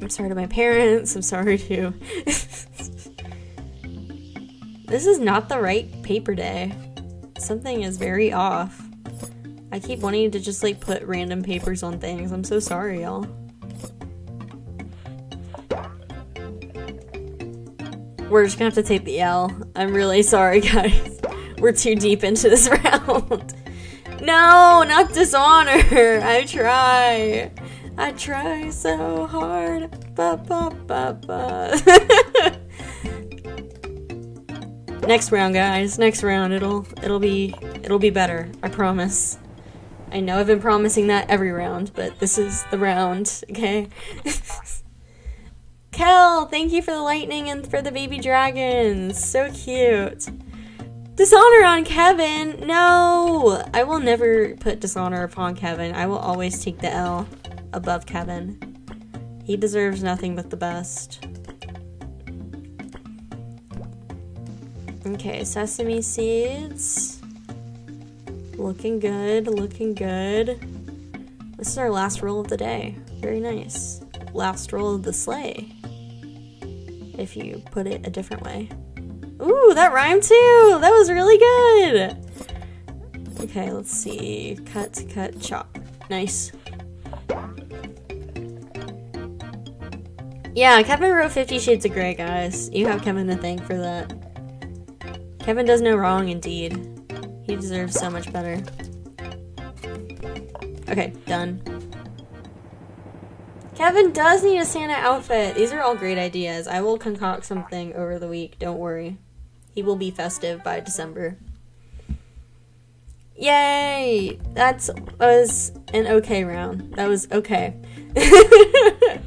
I'm sorry to my parents. I'm sorry to. <laughs> this is not the right paper day. Something is very off. I keep wanting to just like put random papers on things. I'm so sorry, y'all. We're just gonna have to take the L. I'm really sorry, <laughs> guys. We're too deep into this <laughs> round. no, not dishonor. <laughs> I try. I try so hard. Ba, ba, ba, ba. Next round, guys. Next round. It'll it'll be it'll be better. I promise. I know I've been promising that every round, but this is the round, okay? <laughs> Kel, thank you for the lightning and for the baby dragons. So cute. Dishonor on Kevin! No! I will never put dishonor upon Kevin. I will always take the L above Kevin. He deserves nothing but the best. Okay, sesame seeds. Looking good, looking good. This is our last roll of the day. Very nice. Last roll of the sleigh. If you put it a different way. Ooh, that rhymed too! That was really good! Okay, let's see. Cut, cut, chop. Nice. Yeah, Kevin wrote Fifty Shades of Grey, guys. You have Kevin to thank for that. Kevin does no wrong, indeed. He deserves so much better. Okay, done. Kevin does need a Santa outfit. These are all great ideas. I will concoct something over the week. Don't worry. He will be festive by December. Yay! That was an okay round. That was okay. <laughs>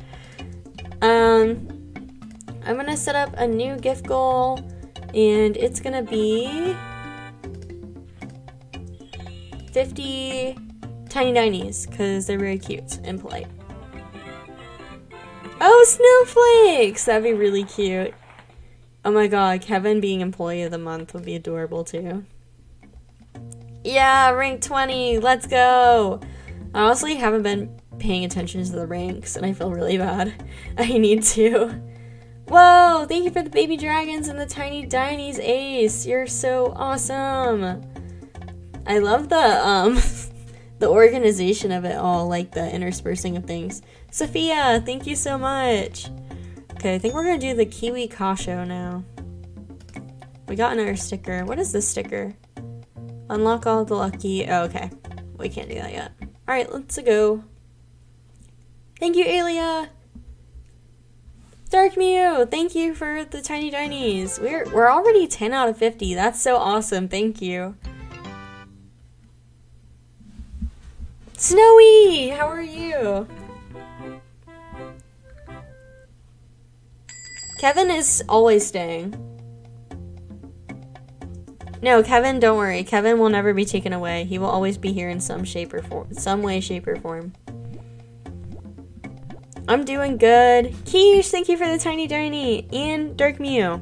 um, I'm gonna set up a new gift goal, and it's gonna be 50 tiny dinies because they're very cute and polite. Oh, snowflakes! That'd be really cute. Oh my god, Kevin being employee of the month would be adorable too. Yeah, rank 20, let's go! I honestly haven't been paying attention to the ranks and I feel really bad. <laughs> I need to. Whoa, thank you for the baby dragons and the tiny dinies, Ace. You're so awesome. I love the um <laughs> the organization of it all, like the interspersing of things. Sophia, thank you so much. Okay, I think we're gonna do the Kiwi Kasho now. We got another sticker. What is this sticker? Unlock all the lucky. Oh, okay. We can't do that yet. Alright, let's go. Thank you, Alia! Dark Mew, thank you for the tiny dinies. We're we're already 10 out of 50. That's so awesome. Thank you. Snowy, how are you? Kevin is always staying. No, Kevin, don't worry. Kevin will never be taken away. He will always be here in some shape or form, some way, shape, or form. I'm doing good. Keish, thank you for the tiny tiny. And Dark Mew.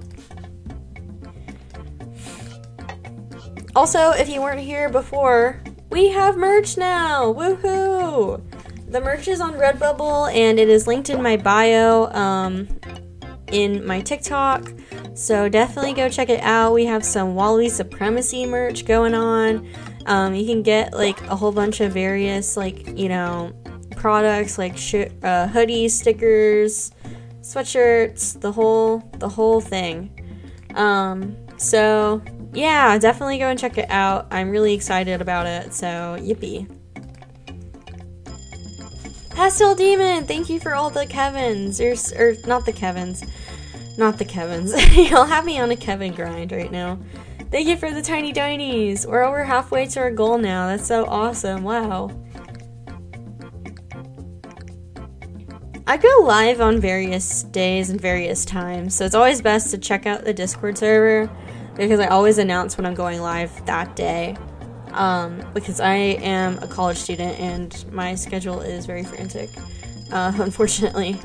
Also, if you weren't here before, we have merch now! Woohoo! The merch is on Redbubble and it is linked in my bio um, in my TikTok. So definitely go check it out. We have some Wally Supremacy merch going on. Um, you can get like a whole bunch of various like you know products like sh- uh, hoodies, stickers, sweatshirts, the whole the whole thing. Um, so yeah, definitely go and check it out. I'm really excited about it, so yippee. Pastel Demon, thank you for all the Kevins. Or, or not the Kevins. Not the Kevins. <laughs> Y'all have me on a Kevin grind right now. Thank you for the tiny dinies. We're over halfway to our goal now. That's so awesome. Wow. I go live on various days and various times, so it's always best to check out the Discord server because I always announce when I'm going live that day. Um, because I am a college student and my schedule is very frantic, uh, <laughs> unfortunately.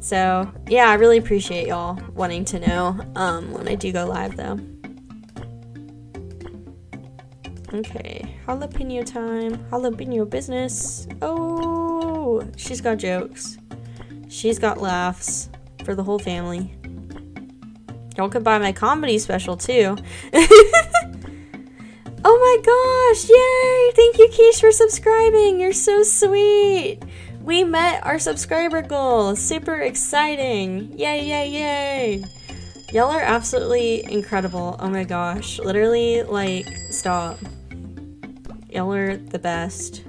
So, yeah, I really appreciate y'all wanting to know um, when I do go live, though. Okay, jalapeno time. Jalapeno business. Oh, she's got jokes. She's got laughs for the whole family. Y'all could buy my comedy special too. <laughs> oh my gosh, yay! Thank you, Keish, for subscribing. You're so sweet. We met our subscriber goal. Super exciting. Yay, yay, yay. Y'all are absolutely incredible. Oh my gosh. Literally, like, stop. Y'all are the best.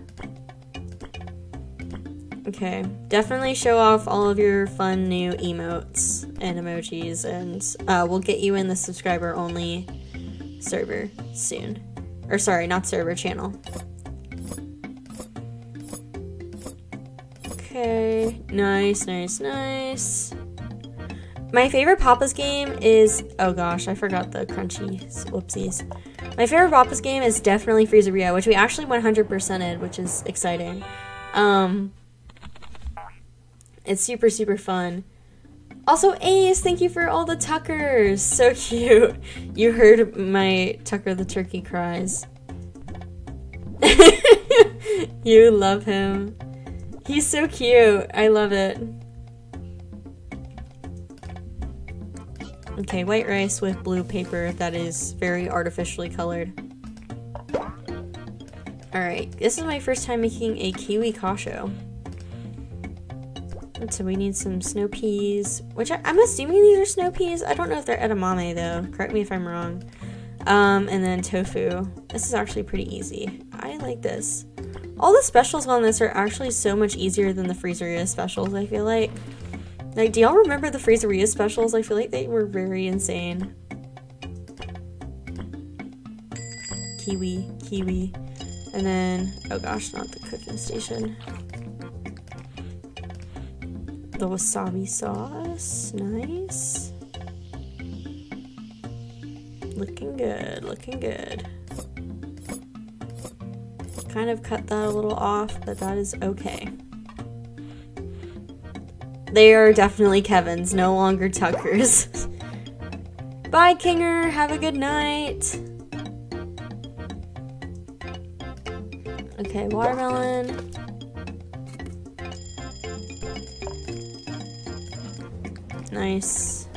Okay, definitely show off all of your fun new emotes and emojis, and uh, we'll get you in the subscriber only server soon. Or, sorry, not server, channel. Okay, nice, nice, nice. My favorite Papa's game is. Oh gosh, I forgot the crunchy whoopsies. My favorite Papa's game is definitely Freezeria, which we actually 100%ed, which is exciting. Um, it's super, super fun. Also, Ace, thank you for all the Tuckers. So <laughs> cute. You heard my Tucker the Turkey cries. <laughs> you love him. He's so cute. I love it. Okay, white rice with blue paper that is very artificially colored. Alright, this is my first time making a kiwi kasho. So we need some snow peas, which I, am assuming these are snow peas. I don't know if they're edamame though. Correct me if I'm wrong. Um, and then tofu. This is actually pretty easy. I like this. All the specials on this are actually so much easier than the Freezeria specials, I feel like. Like, do y'all remember the Freezeria specials? I feel like they were very insane. Kiwi, kiwi. And then, oh gosh, not the cooking station. The wasabi sauce, nice. Looking good, looking good. Kind of cut that a little off, but that is okay. They are definitely Kevin's, no longer Tucker's. <laughs> Bye, Kinger. Have a good night. Okay, watermelon. Nice.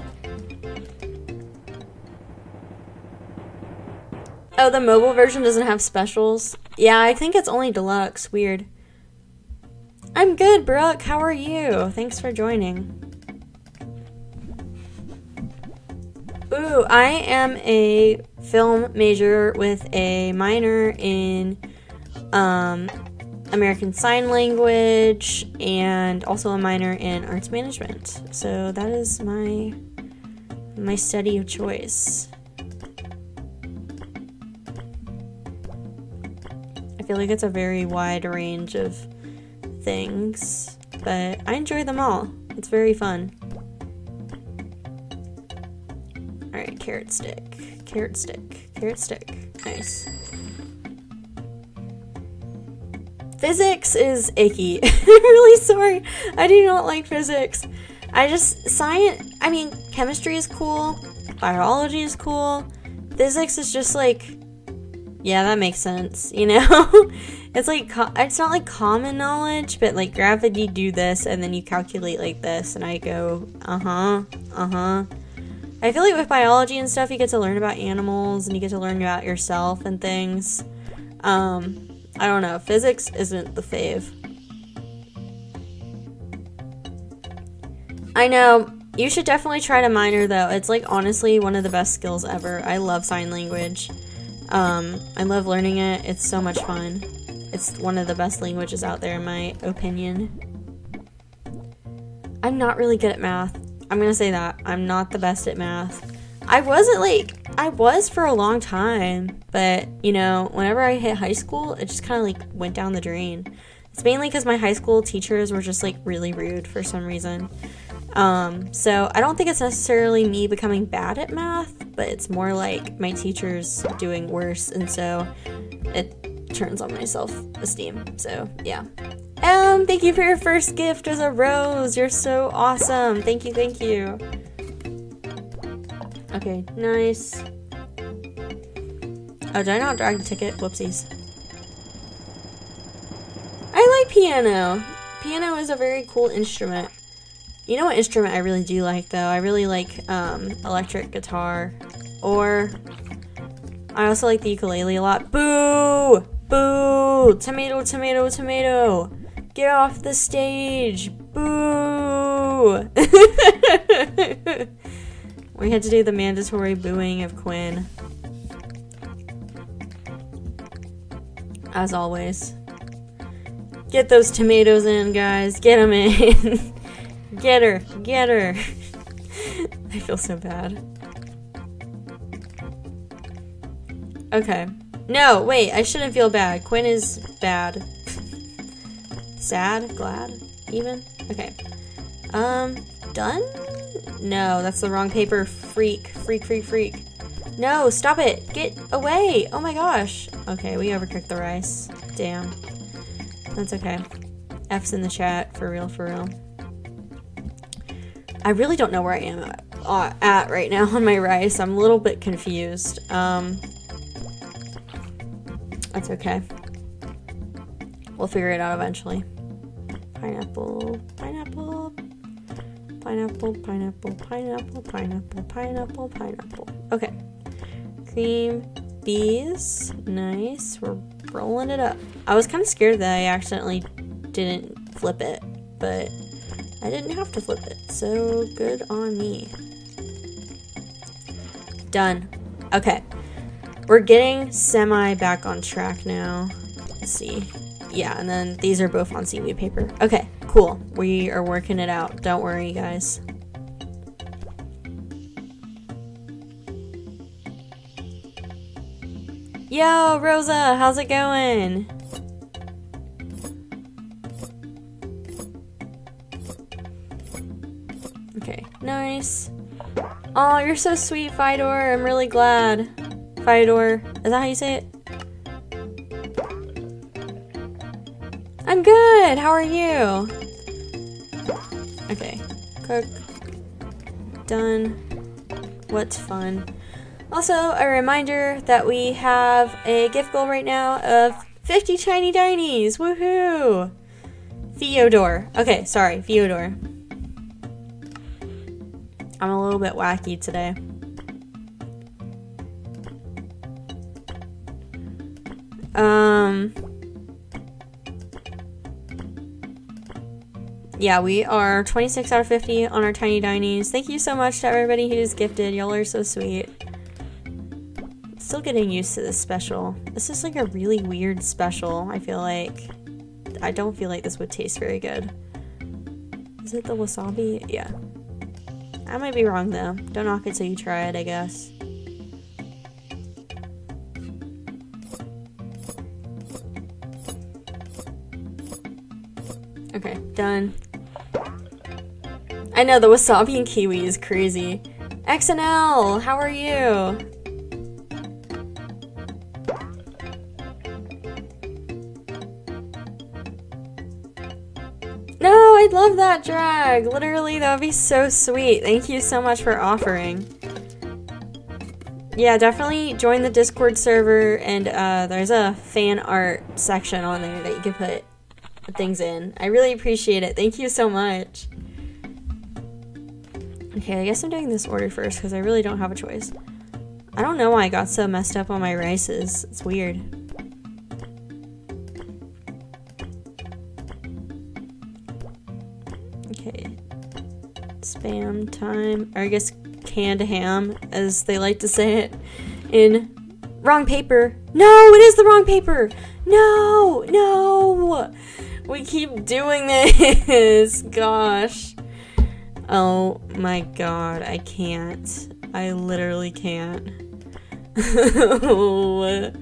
Oh, the mobile version doesn't have specials? Yeah, I think it's only deluxe. Weird. I'm good, Brooke. How are you? Thanks for joining. Ooh, I am a film major with a minor in um, American Sign Language and also a minor in arts management. So that is my my study of choice. I feel like it's a very wide range of things, but I enjoy them all. It's very fun. Alright, carrot stick. Carrot stick. Carrot stick. Nice. Physics is icky. <laughs> I'm really sorry. I do not like physics. I just, science, I mean, chemistry is cool, biology is cool, physics is just like, yeah, that makes sense, <laughs> you know? it's like, it's not like common knowledge, but like gravity do this and then you calculate like this, and I go, uh huh, uh huh. I feel like with biology and stuff, you get to learn about animals and you get to learn about yourself and things. Um, I don't know. Physics isn't the fave. I know. You should definitely try to minor though. It's like honestly one of the best skills ever. I love sign language. Um, I love learning it. It's so much fun. It's one of the best languages out there in my opinion. I'm not really good at math. I'm gonna say that. I'm not the best at math. I wasn't like I was for a long time, but you know, whenever I hit high school, it just kind of like went down the drain. It's mainly because my high school teachers were just like really rude for some reason. Um, so I don't think it's necessarily me becoming bad at math, but it's more like my teachers doing worse, and so it turns on my self-esteem. So yeah. Um, thank you for your first gift as a rose. You're so awesome. Thank you, thank you. Okay, nice. Oh, did I not drag the ticket? Whoopsies. I like piano. Piano is a very cool instrument. You know what instrument I really do like though? I really like um, electric guitar. Or I also like the ukulele a lot. Boo! Boo! Tomato, tomato, tomato! Get off the stage! Boo! <laughs> we had to do the mandatory booing of Quinn. As always. Get those tomatoes in, guys. Get them in. <laughs> get her. Get her. <laughs> I feel so bad. Okay. No, wait, I shouldn't feel bad. Quinn is bad. Sad? Glad? Even? Okay. Um, done? No, that's the wrong paper. Freak. Freak, freak, freak. No, stop it! Get away! Oh my gosh! Okay, we overcooked the rice. Damn. That's okay. F's in the chat, for real, for real. I really don't know where I am at, uh, at right now on my rice. I'm a little bit confused. Um, that's okay. We'll figure it out eventually. Pineapple, pineapple, pineapple, pineapple, pineapple, pineapple, pineapple, pineapple. Okay. Cream bees. Nice. We're rolling it up. I was kind of scared that I accidentally didn't flip it, but I didn't have to flip it. So good on me. Done. Okay. We're getting semi back on track now. Let's see. Yeah, and then these are both on seaweed paper. Okay, cool. We are working it out. Don't worry, guys. Yo, Rosa, how's it going? Okay, nice. Oh, you're so sweet, Fidor. I'm really glad. Fidor, is that how you say it? I'm good. How are you? Okay, cook. Done. What's fun? Also, a reminder that we have a gift goal right now of 50 Tiny Dinies! Woohoo! Theodore. Okay, sorry, Theodore. I'm a little bit wacky today. Um. Yeah, we are 26 out of 50 on our Tiny Dinies. Thank you so much to everybody who's gifted. Y'all are so sweet. Still getting used to this special. This is like a really weird special, I feel like. I don't feel like this would taste very good. Is it the wasabi? Yeah. I might be wrong though. Don't knock it till you try it, I guess. Okay, done. I know, the wasabi and kiwi is crazy. XNL, how are you? No, I'd love that drag. Literally, that would be so sweet. Thank you so much for offering. Yeah, definitely join the Discord server, and uh, there's a fan art section on there that you can put things in. I really appreciate it. Thank you so much. Okay, I guess I'm doing this order first because I really don't have a choice. I don't know why I got so messed up on my rices. It's weird. Okay. Spam time. Or I guess canned ham, as they like to say it. In wrong paper. No, it is the wrong paper. No, no. We keep doing this. <laughs> Gosh. Oh my god, I can't. I literally can't. <laughs>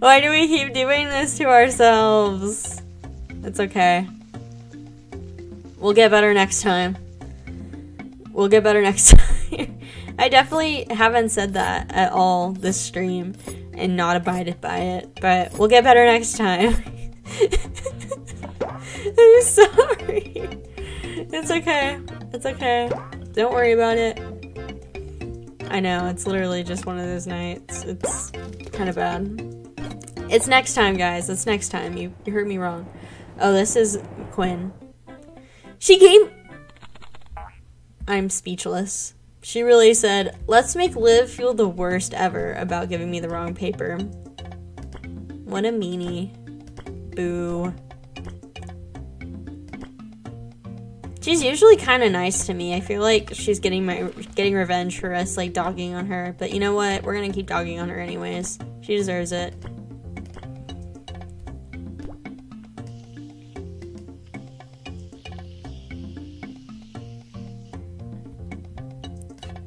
Why do we keep doing this to ourselves? It's okay. We'll get better next time. We'll get better next <laughs> time. I definitely haven't said that at all this stream. and not abided by it. But we'll get better next time. <laughs> I'm sorry. It's okay. It's okay. Don't worry about it. I know, it's literally just one of those nights. It's kind of bad. It's next time, guys. It's next time. You, you heard me wrong. Oh, this is Quinn. She came. I'm speechless. She really said, let's make Liv feel the worst ever about giving me the wrong paper. What a meanie. Boo. She's usually kind of nice to me. I feel like she's getting my getting revenge for us like dogging on her. But you know what? We're gonna keep dogging on her anyways. She deserves it.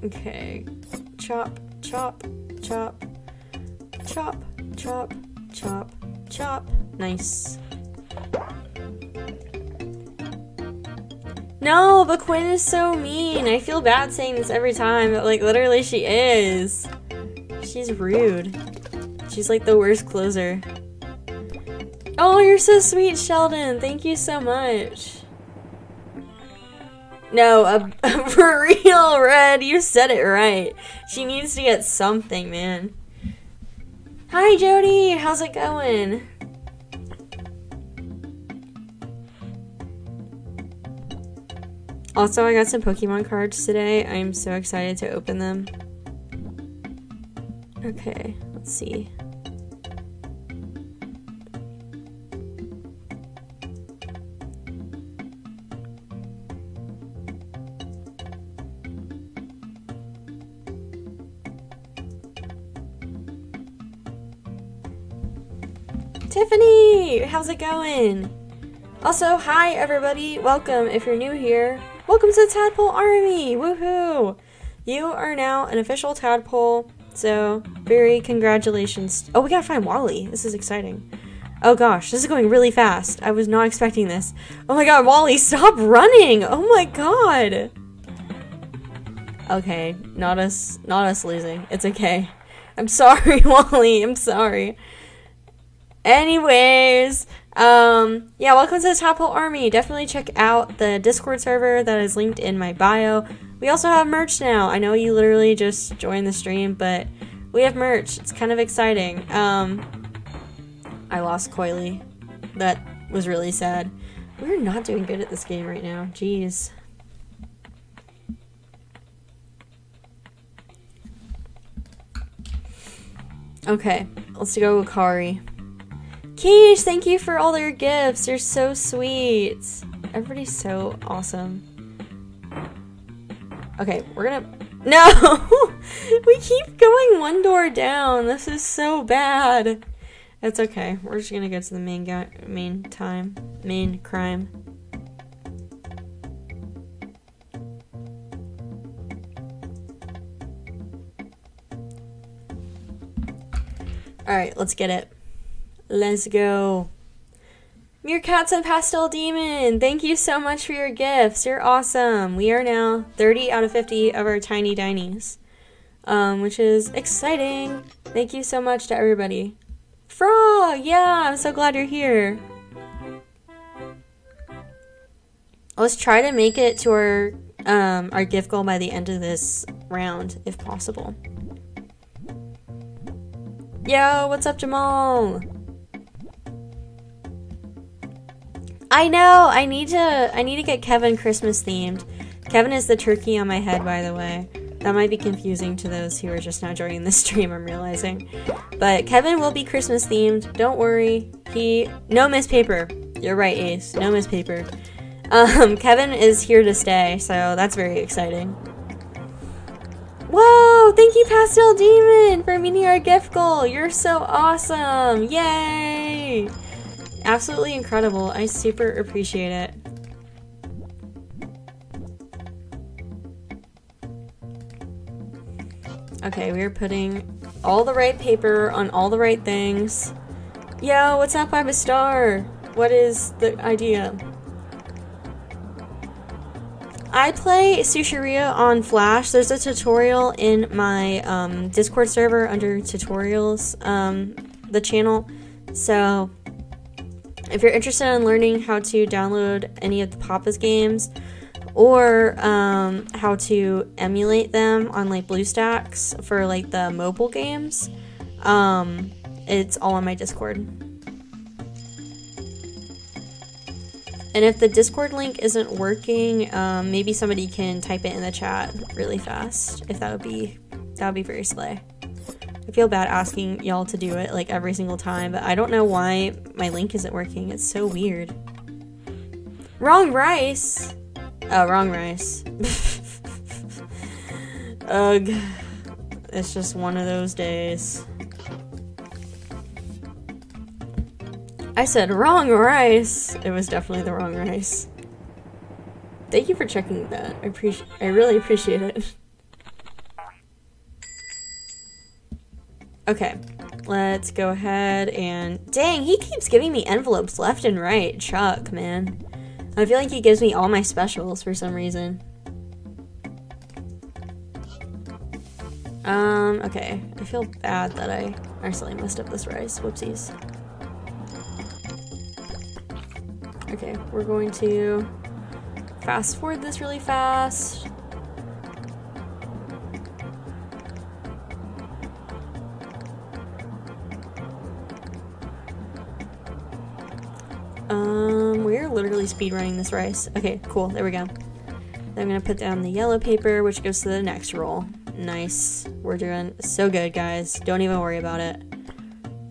Okay. Chop, chop, chop, chop, chop, chop, chop. Nice. No, but Quinn is so mean. I feel bad saying this every time, but like literally she is. She's rude. She's like the worst closer. Oh, you're so sweet, Sheldon. Thank you so much. No, uh, <laughs> for real, Red. You said it right. She needs to get something, man. Hi, Jody. How's it going? Also, I got some Pokemon cards today. I'm so excited to open them. Okay, let's see. Tiffany! How's it going? Also, hi everybody. Welcome if you're new here. Welcome to the Tadpole Army! Woohoo! You are now an official tadpole, so very congratulations. Oh, we gotta find Wally. This is exciting. Oh gosh, this is going really fast. I was not expecting this. Oh my god, Wally, stop running! Oh my god! Okay, not us, not us losing. It's okay. I'm <laughs> sorry, Wally. I'm sorry. Anyways, um, yeah, welcome to the Tadpole Army. Definitely check out the Discord server that is linked in my bio. We also have merch now. I know you literally just joined the stream, but we have merch. It's kind of exciting. Um, I lost Coily. That was really sad. We're not doing good at this game right now. Jeez. Okay, let's go with Kari. Keish, thank you for all your gifts. You're so sweet. Everybody's so awesome. Okay, we're gonna. <laughs> No! we keep going one door down. This is so bad. It's okay. We're just gonna get to the main guy, main time, main crime. All right, let's get it. Let's go. Meerkats and Pastel Demon, thank you so much for your gifts. You're awesome. We are now 30 out of 50 of our tiny dinies, um, which is exciting. Thank you so much to everybody. Frog, yeah, I'm so glad you're here. Let's try to make it to our um, our gift goal by the end of this round, if possible. Yo, what's up, Jamal? I know. I need to. I need to get Kevin Christmas themed. Kevin is the turkey on my head, by the way. That might be confusing to those who are just now joining the <laughs> stream. I'm realizing, but Kevin will be Christmas themed. Don't worry. He no miss paper. You're right, Ace. No miss paper. Um, <laughs> Kevin is here to stay, so that's very exciting. Whoa! Thank you, Pastel Demon, for meeting our gift goal. You're so awesome! Yay! Absolutely incredible. I super appreciate it. Okay, we're putting all the right paper on all the right things. Yo, what's up, I'm a star? What is the idea? I play Sushiria on Flash. There's a tutorial in my um, Discord server under tutorials, um, the channel. So if you're interested in learning how to download any of the Papa's games or um, how to emulate them on like BlueStacks for like the mobile games, um, it's all on my Discord. And if the Discord link isn't working, um, maybe somebody can type it in the chat really fast. If that would be that would be very slay. I feel bad asking y'all to do it like every single time, but I don't know why my link isn't working. It's so weird. Wrong rice. Oh, wrong rice. <laughs> Ugh. It's just one of those days. I said wrong rice. It was definitely the wrong rice. Thank you for checking that. I appreciate I really appreciate it. <laughs> Okay. Let's go ahead and dang, he keeps giving me envelopes left and right. Chuck, man. I feel like he gives me all my specials for some reason. Um, okay. I feel bad that I accidentally messed up this rice. Whoopsies. Okay, we're going to fast forward this really fast. We're literally speedrunning this rice. Okay, cool, there we go. Then I'm gonna put down the yellow paper, which goes to the next roll. Nice. We're doing so good, guys. Don't even worry about it.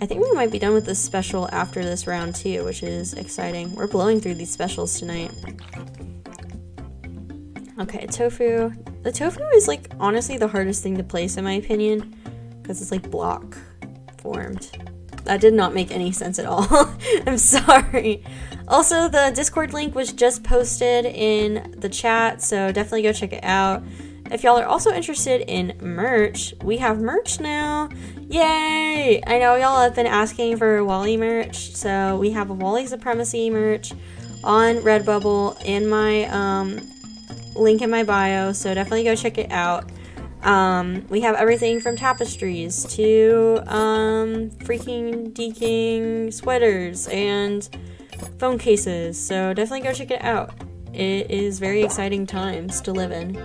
I think we might be done with this special after this round too, which is exciting. We're blowing through these specials tonight. Okay, tofu. The tofu is like honestly the hardest thing to place in my opinion because it's like block formed. That did not make any sense at all. <laughs> I'm sorry. Also, the Discord link was just posted in the chat, so definitely go check it out. If y'all are also interested in merch, we have merch now. Yay! I know y'all have been asking for Wally merch, so we have a Wally Supremacy merch on Redbubble in my um, link in my bio, so definitely go check it out. Um, we have everything from tapestries to um, freaking deking sweaters and phone cases, so definitely go check it out. It is very exciting times to live in.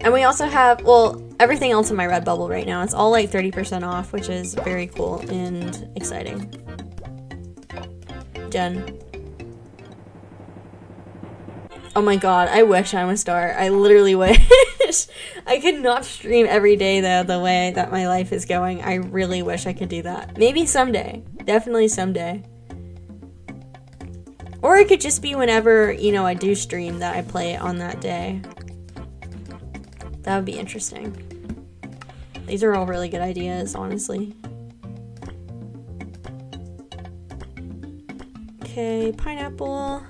And we also have, well, everything else in my Redbubble right now. It's all like 30% off, which is very cool and exciting. Jen. Oh my god, I wish I'm a star. I literally <laughs> wish. I could not stream every day though, the way that my life is going. I really wish I could do that. Maybe someday. Definitely someday. Or it could just be whenever, you know, I do stream that I play it on that day. That would be interesting. These are all really good ideas, honestly. Okay, pineapple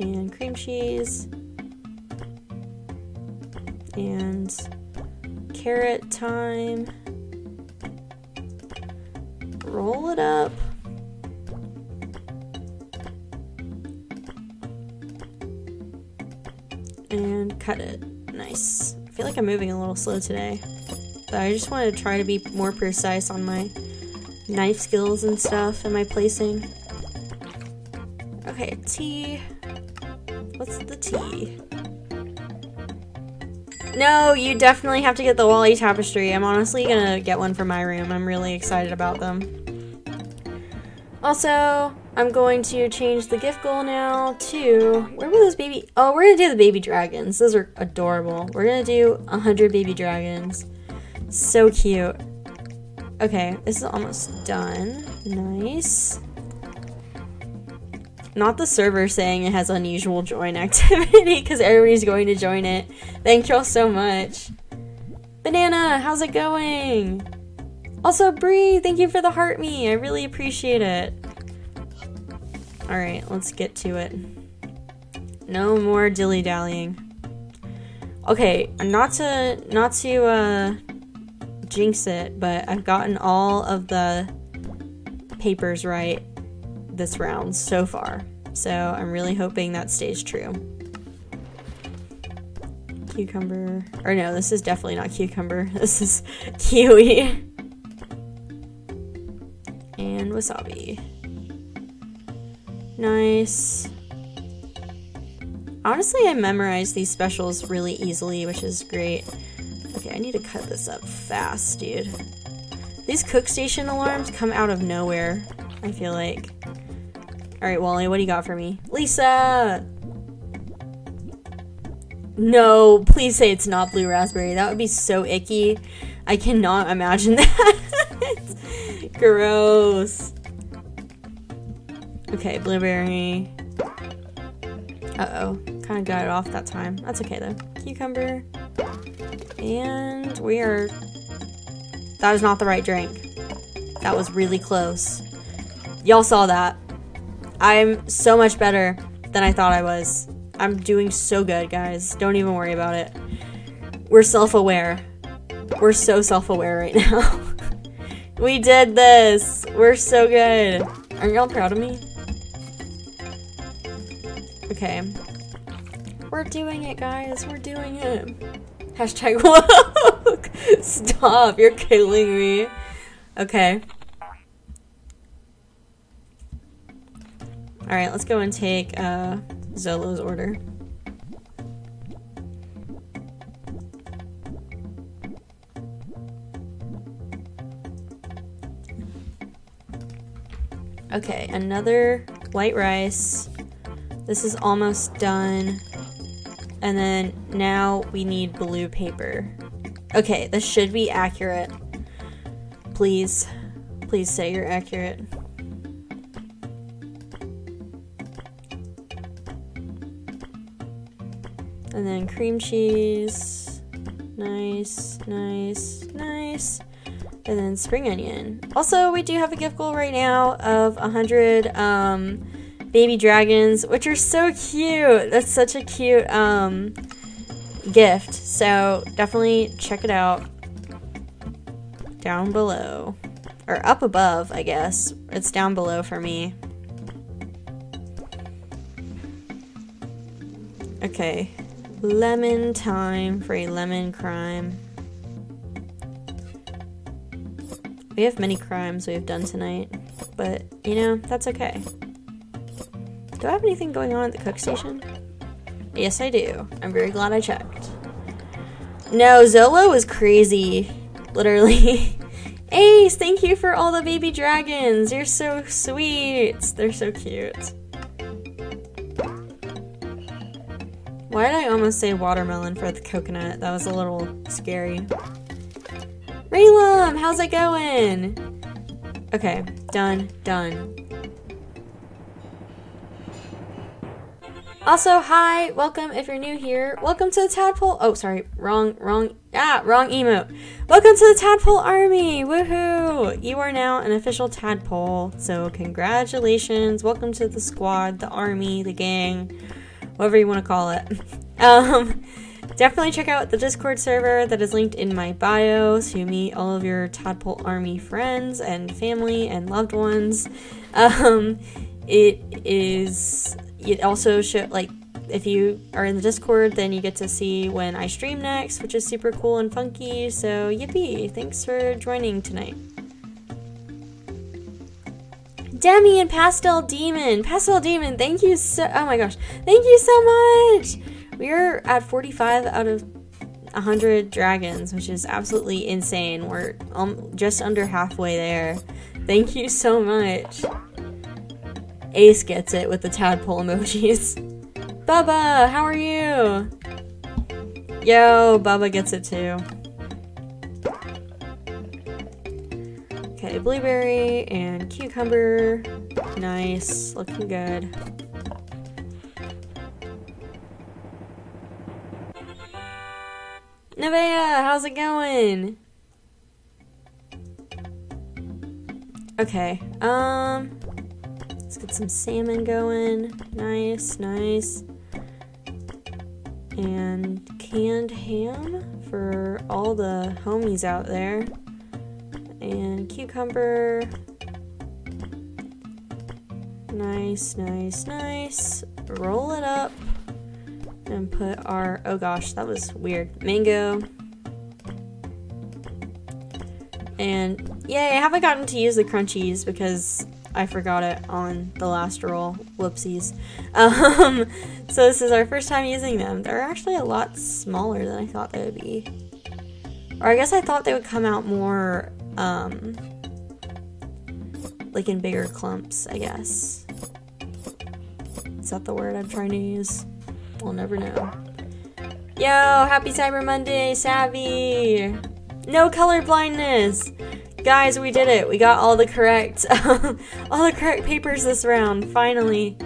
and cream cheese and carrot time. Roll it up. And cut it. Nice I feel like I'm moving a little slow today. But I just want to try to be more precise on my knife skills and stuff and my placing. Okay, tea. What's the tea? No, you definitely have to get the Wally tapestry. I'm honestly gonna get one for my room. I'm really excited about them. Also, I'm going to change the gift goal now to where were those baby? Oh, we're gonna do the baby dragons. Those are adorable. We're gonna do a hundred baby dragons. So cute. Okay, this is almost done. Nice. Not the server saying it has unusual join <laughs> activity because everybody's going to join it. Thank y'all so much. Banana, how's it going? Also, Bree, thank you for the heart me. I really appreciate it. Alright, let's get to it. No more dilly-dallying. Okay, not to not to uh jinx it, but I've gotten all of the papers right this round so far. So I'm really hoping that stays true. Cucumber. Or no, this is definitely not cucumber. <laughs> This is kiwi. And wasabi. Nice. Honestly, I memorized these specials really easily, which is great. Okay, I need to cut this up fast, dude. These cook station alarms come out of nowhere, I feel like. Alright, Wally, what do you got for me? Lisa! No, please say it's not blue raspberry. That would be so icky. I cannot imagine <laughs> that. Gross. Okay, blueberry. Uh-oh. Kind of got it off that time. That's okay, though. Cucumber. And we are... That is not the right drink. That was really close. Y'all saw that. I'm so much better than I thought I was. I'm doing so good, guys. Don't even worry about it. We're self-aware. We're so self-aware right <laughs> now. we did this! We're so good. Aren't y'all proud of me? Okay. We're doing it, guys. We're doing it. Hashtag <laughs> woke. Stop. You're killing me. Okay. Alright, let's go and take uh, Zolo's order. Okay, another white rice. This is almost done. And then now we need blue paper. Okay, this should be accurate. Please, please say you're accurate. And then cream cheese. Nice, nice, nice. And then spring onion. Also, we do have a gift goal right now of 100 um, baby dragons, which are so cute. That's such a cute um, gift. So definitely check it out down below. Or up above, I guess. It's down below for me. Okay. Lemon time for a lemon crime. We have many crimes we have done tonight, but you know, that's okay. Do I have anything going on at the cook station? Yes, I do. I'm very glad I checked. No, Zolo was crazy. Literally. <laughs> Ace, thank you for all the baby dragons. You're so sweet. They're so cute. Why did I almost say watermelon for the coconut? That was a little scary. Raylan, how's it going? Okay, done, done. Also, hi, welcome if you're new here. Welcome to the Tadpole. Oh, sorry, wrong, wrong, ah, wrong emote. Welcome to the Tadpole Army. Woohoo! You are now an official Tadpole. So, congratulations. Welcome to the squad, the army, the gang, whatever you want to call it. <laughs> Um, definitely check out the Discord server that is linked in my bio to meet all of your Tadpole Army friends and family and loved ones. <laughs> Um, it is it also show like if you are in the Discord, then you get to see when I stream next, which is super cool and funky. So yippee! Thanks for joining tonight. Demi and Pastel Demon, Pastel Demon, thank you so. Oh my gosh, thank you so much. We are at 45 out of 100 dragons, which is absolutely insane. We're um, just under halfway there. Thank you so much. Ace gets it with the tadpole emojis. <laughs> Bubba, how are you? Yo, Bubba gets it too. Blueberry and cucumber. Nice, looking good. Nevaeh, how's it going? Okay, um, Let's get some salmon going. Nice, nice. And canned ham for all the homies out there. And cucumber. Nice, nice, nice. Roll it up and put our, oh gosh, that was weird. Mango. And yay, I haven't gotten to use the crunchies because I forgot it on the last roll. Whoopsies. <laughs> Um, so this is our first time using them. They're actually a lot smaller than I thought they would be. Or I guess I thought they would come out more, um, like in bigger clumps, I guess. Is that the word I'm trying to use? We'll never know. Yo, happy Cyber Monday, Savvy! No color blindness! Guys, we did it. We got all the correct, <laughs> all the correct papers this round. Finally.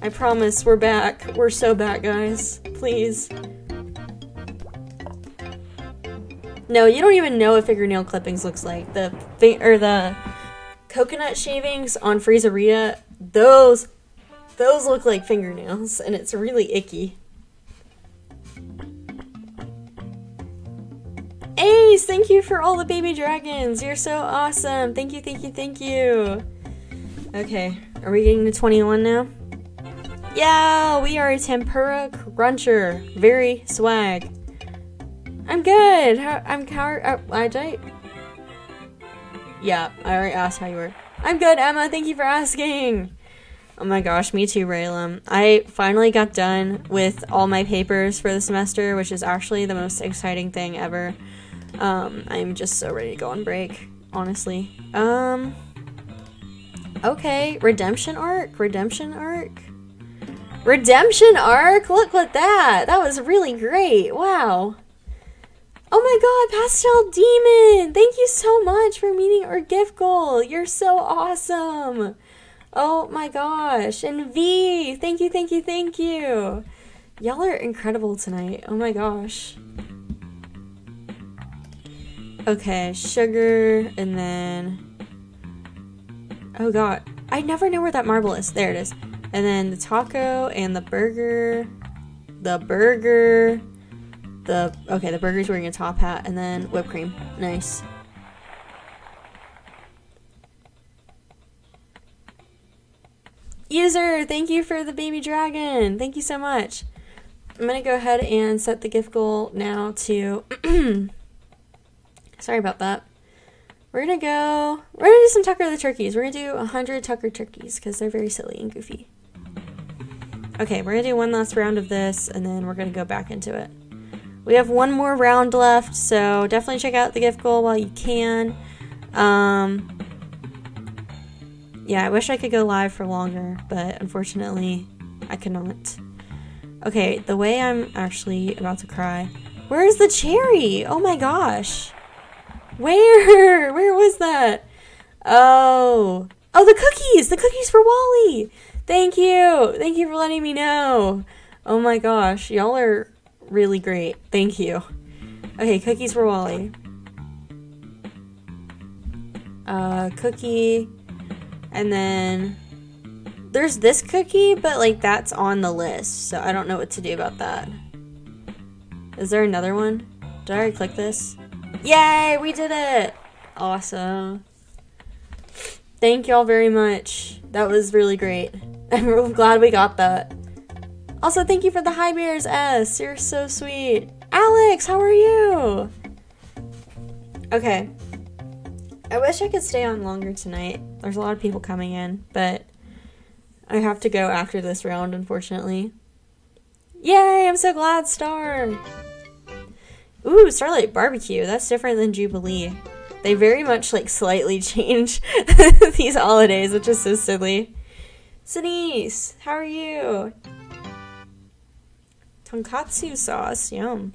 I promise, we're back. We're so back, guys. Please. No, you don't even know what fingernail clippings looks like. The thing or the coconut shavings on Freezeria, those those look like fingernails, and it's really icky. Ace, thank you for all the baby dragons. You're so awesome. Thank you, thank you, thank you. Okay, are we getting to 21 now? Yeah, we are a tempura cruncher. Very swag. I'm good. How, I'm how uh, I did. Yeah, I already asked how you were. I'm good, Emma. Thank you for asking. Oh my gosh, me too, Raylan. I finally got done with all my papers for the semester, which is actually the most exciting thing ever. Um, I'm just so ready to go on break, honestly. Um, okay, redemption arc, redemption arc, redemption arc. Look at that. That was really great. Wow. Oh my god, Pastel Demon! Thank you so much for meeting our gift goal. You're so awesome. Oh my gosh. And V, thank you, thank you, thank you. Y'all are incredible tonight. Oh my gosh. Okay, sugar, and then. Oh god. I never know where that marble is. There it is. And then the taco and the burger. The burger. The. Okay, the burger's wearing a top hat, and then whipped cream. Nice. User, thank you for the baby dragon. Thank you so much. I'm gonna go ahead and set the gift goal now to <clears throat> Sorry about that. We're gonna go. We're gonna do some Tucker the turkeys. We're gonna do 100 Tucker turkeys because they're very silly and goofy. Okay, we're gonna do one last round of this and then we're gonna go back into it. We have one more round left, so definitely check out the gift goal while you can. Um, yeah, I wish I could go live for longer, but unfortunately, I cannot. Okay, the way I'm actually about to cry. Where's the cherry? Oh my gosh. Where? <laughs> Where was that? Oh. Oh, the cookies! The cookies for Wally! Thank you! Thank you for letting me know! Oh my gosh, y'all are really great. Thank you. Okay, cookies for Wally. Uh, cookie. And then there's this cookie, but like that's on the list, so I don't know what to do about that. Is there another one? Did I already click this? Yay, we did it! Awesome. Thank y'all very much. That was really great. <laughs> I'm glad we got that. Also, thank you for the high bears, S. You're so sweet. Alex, how are you? Okay. I wish I could stay on longer tonight. There's a lot of people coming in, but I have to go after this round, unfortunately. Yay, I'm so glad, Star! Ooh, Starlight Barbecue. That's different than Jubilee. They very much like slightly <laughs> change <laughs> these holidays, which is so silly. Sinise, how are you? Tonkatsu sauce, yum.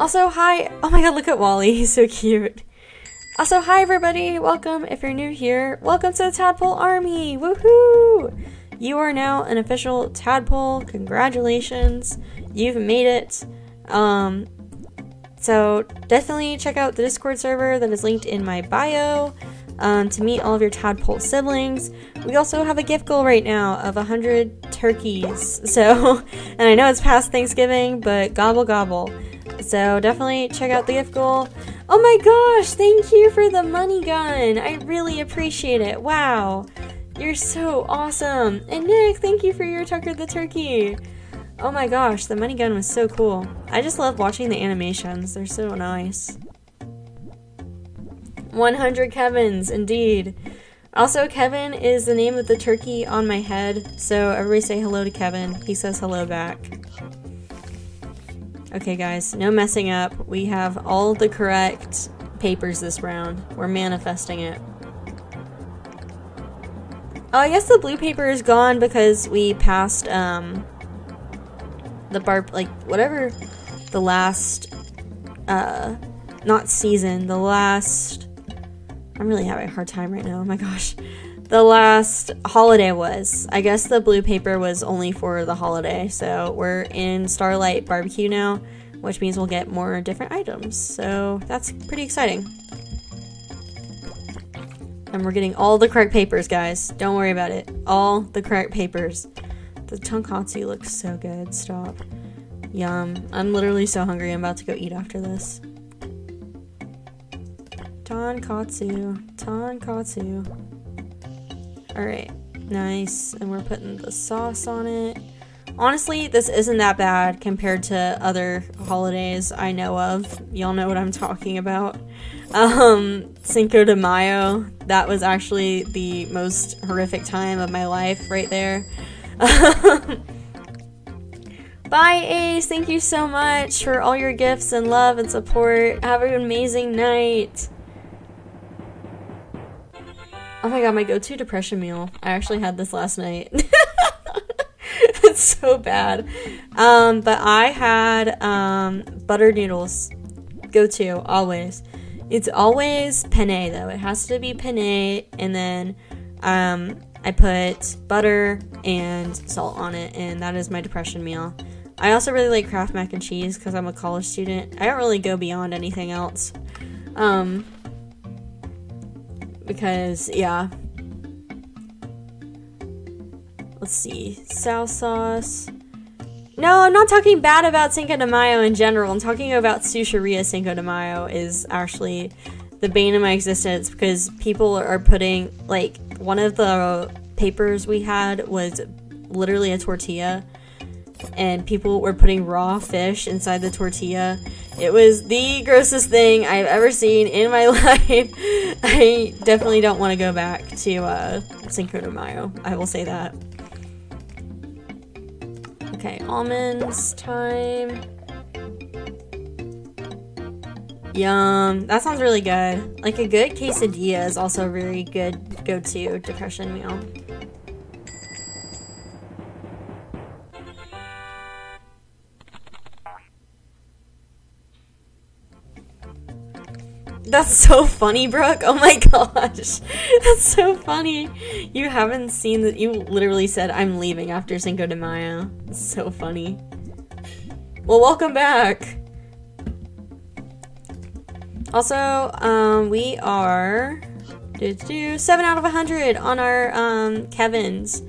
Also, hi. Oh my god, look at Wally. <laughs> He's so cute. Also, hi everybody. Welcome. If you're new here, welcome to the Tadpole Army. Woohoo! You are now an official tadpole. Congratulations. You've made it. Um, so definitely check out the Discord server that is linked in my bio um, to meet all of your tadpole siblings. We also have a gift goal right now of 100 turkeys. <laughs> So, and I know it's past Thanksgiving, but gobble gobble. So definitely check out the gift goal. Oh my gosh, thank you for the money gun. I really appreciate it. Wow. You're so awesome. And Nick, thank you for your Tucker the Turkey. Oh my gosh, the money gun was so cool. I just love watching the animations. They're so nice. 100 Kevins, indeed. Also, Kevin is the name of the turkey on my head, so everybody say hello to Kevin. He says hello back. Okay, guys, no messing up. We have all the correct papers this round. We're manifesting it. Oh, I guess the blue paper is gone because we passed, um, the bar, like, whatever the last, uh, not season, the last I'm really having a hard time right now. Oh my gosh. The last holiday was. I guess the blue paper was only for the holiday. So we're in Starlight Barbecue now, which means we'll get more different items. So that's pretty exciting. And we're getting all the correct papers, guys. Don't worry about it. All the correct papers. The tonkatsu looks so good. Stop. Yum. I'm literally so hungry. I'm about to go eat after this. Tonkatsu. Tonkatsu. Alright. Nice. And we're putting the sauce on it. Honestly, this isn't that bad compared to other holidays I know of. Y'all know what I'm talking about. <laughs> Um, Cinco de Mayo, that was actually the most horrific time of my life right there. <laughs> Bye, Ace. Thank you so much for all your gifts and love and support. Have an amazing night. Oh my god, my go-to depression meal. I actually had this last night. <laughs> it's so bad. Um, but I had um, butter noodles. Go-to, always. It's always penne though. It has to be penne and then um, I put butter and salt on it and that is my depression meal. I also really like Kraft mac and cheese because I'm a college student. I don't really go beyond anything else. Um, because yeah. Let's see. South sauce. No, I'm not talking bad about Cinco de Mayo in general. I'm talking about Sushiria Cinco de Mayo is actually the bane of my existence because people are putting like one of the papers we had was literally a tortilla and people were putting raw fish inside the tortilla. It was the grossest thing I've ever seen in my <laughs> life. I definitely don't want to go back to uh, Cinco de Mayo. I will say that. Okay, almonds time. Yum. That sounds really good. Like a good quesadilla is also a really good go-to depression meal. That's so funny, Brooke. Oh my <laughs> gosh. That's so funny. You haven't seen that. You literally said, I'm leaving after Cinco de Mayo. So funny. Well, welcome back. Also, um, we are do, 7 out of a 100 on our um, Kevin's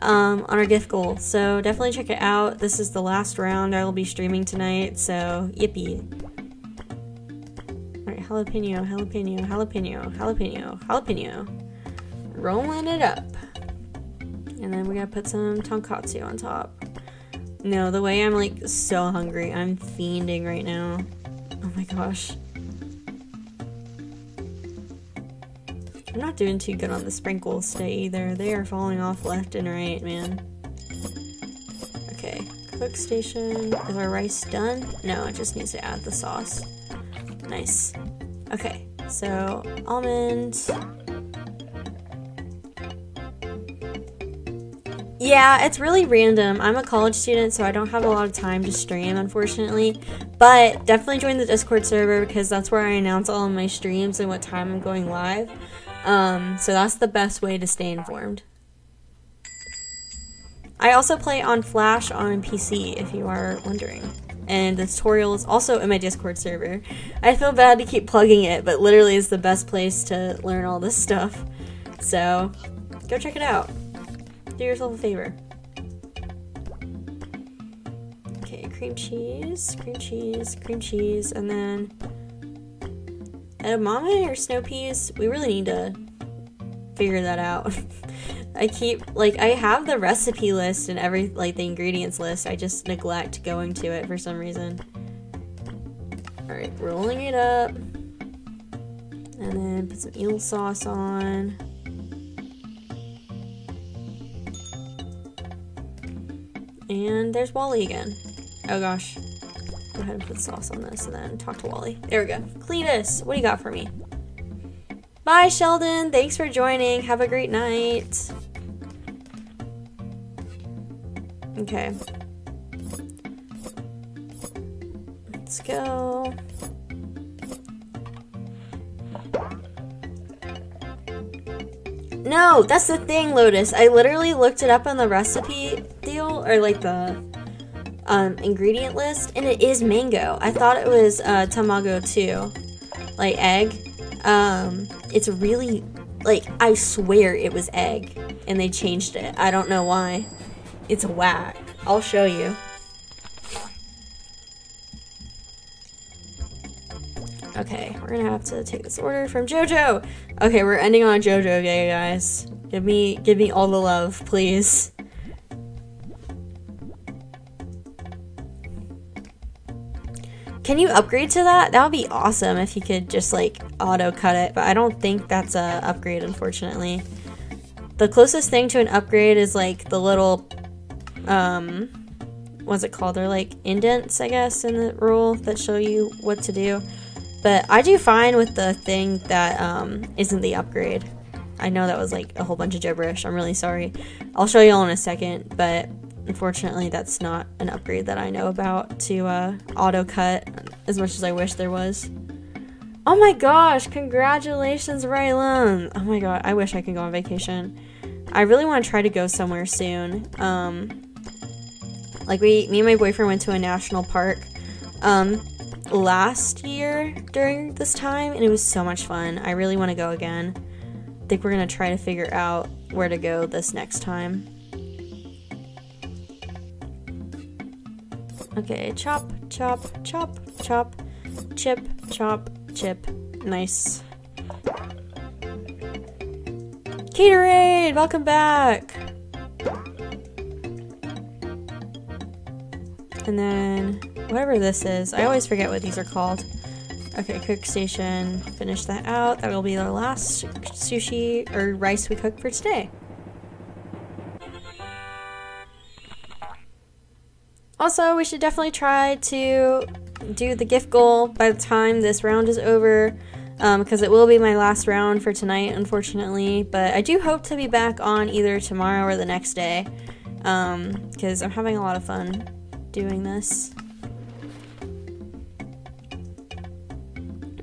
um, on our gift goal. So definitely check it out. This is the last round I will be streaming tonight. So, yippee jalapeno, jalapeno, jalapeno, jalapeno, jalapeno. Rolling it up. And then we gotta put some tonkatsu on top. No, the way I'm like so hungry, I'm fiending right now. Oh my gosh. I'm not doing too good on the sprinkles today either. They are falling off left and right, man. Okay, cook station. Is our rice done? No, it just needs to add the sauce. Nice. Okay, so almond. Yeah, it's really random. I'm a college student, so I don't have a lot of time to stream, unfortunately. But definitely join the Discord server because that's where I announce all of my streams and what time I'm going live. Um, so that's the best way to stay informed. I also play on Flash on PC, if you are wondering and the tutorial is also in my Discord server. I feel bad to keep plugging it, but literally is the best place to learn all this stuff. So, go check it out. Do yourself a favor. Okay, cream cheese, cream cheese, cream cheese, and then edamame or snow peas. We really need to figure that out. <laughs> I keep like I have the recipe list and every like the ingredients list. I just neglect going to it for some reason. All right, rolling it up, and then put some eel sauce on. And there's Wally again. Oh gosh. Go ahead and put sauce on this and then talk to Wally. There we go. Cletus, what do you got for me? Bye, Sheldon. Thanks for joining. Have a great night. Okay. Let's go. No, that's the thing, Lotus. I literally looked it up on the recipe deal, or like the um, ingredient list, and it is mango. I thought it was uh, tamago too, like egg. Um, it's really, like, I swear it was egg, and they changed it. I don't know why. It's a whack. I'll show you. Okay, we're gonna have to take this order from JoJo. Okay, we're ending on a JoJo day, guys. Give me, give me all the love, please. Can you upgrade to that? That would be awesome if you could just like auto cut it, but I don't think that's a upgrade, unfortunately. The closest thing to an upgrade is like the little, um, what's it called? They're like indents, I guess, in the rule that show you what to do. But I do fine with the thing that um, isn't the upgrade. I know that was like a whole bunch of gibberish. I'm really sorry. I'll show you all in a second, but unfortunately, that's not an upgrade that I know about to uh, auto cut as much as I wish there was. Oh my gosh, congratulations, Raylan! Oh my god, I wish I could go on vacation. I really want to try to go somewhere soon. Um, like we, me and my boyfriend went to a national park. Um, last year during this time, and it was so much fun. I really want to go again. I think we're gonna try to figure out where to go this next time. Okay, chop, chop, chop, chop, chip, chop, chip. Nice. Caterade, welcome back. And then whatever this is. I always forget what these are called. Okay, cook station. Finish that out. That will be the last sushi or rice we cook for today. Also, we should definitely try to do the gift goal by the time this round is over because um, it will be my last round for tonight, unfortunately. But I do hope to be back on either tomorrow or the next day because um, I'm having a lot of fun doing this.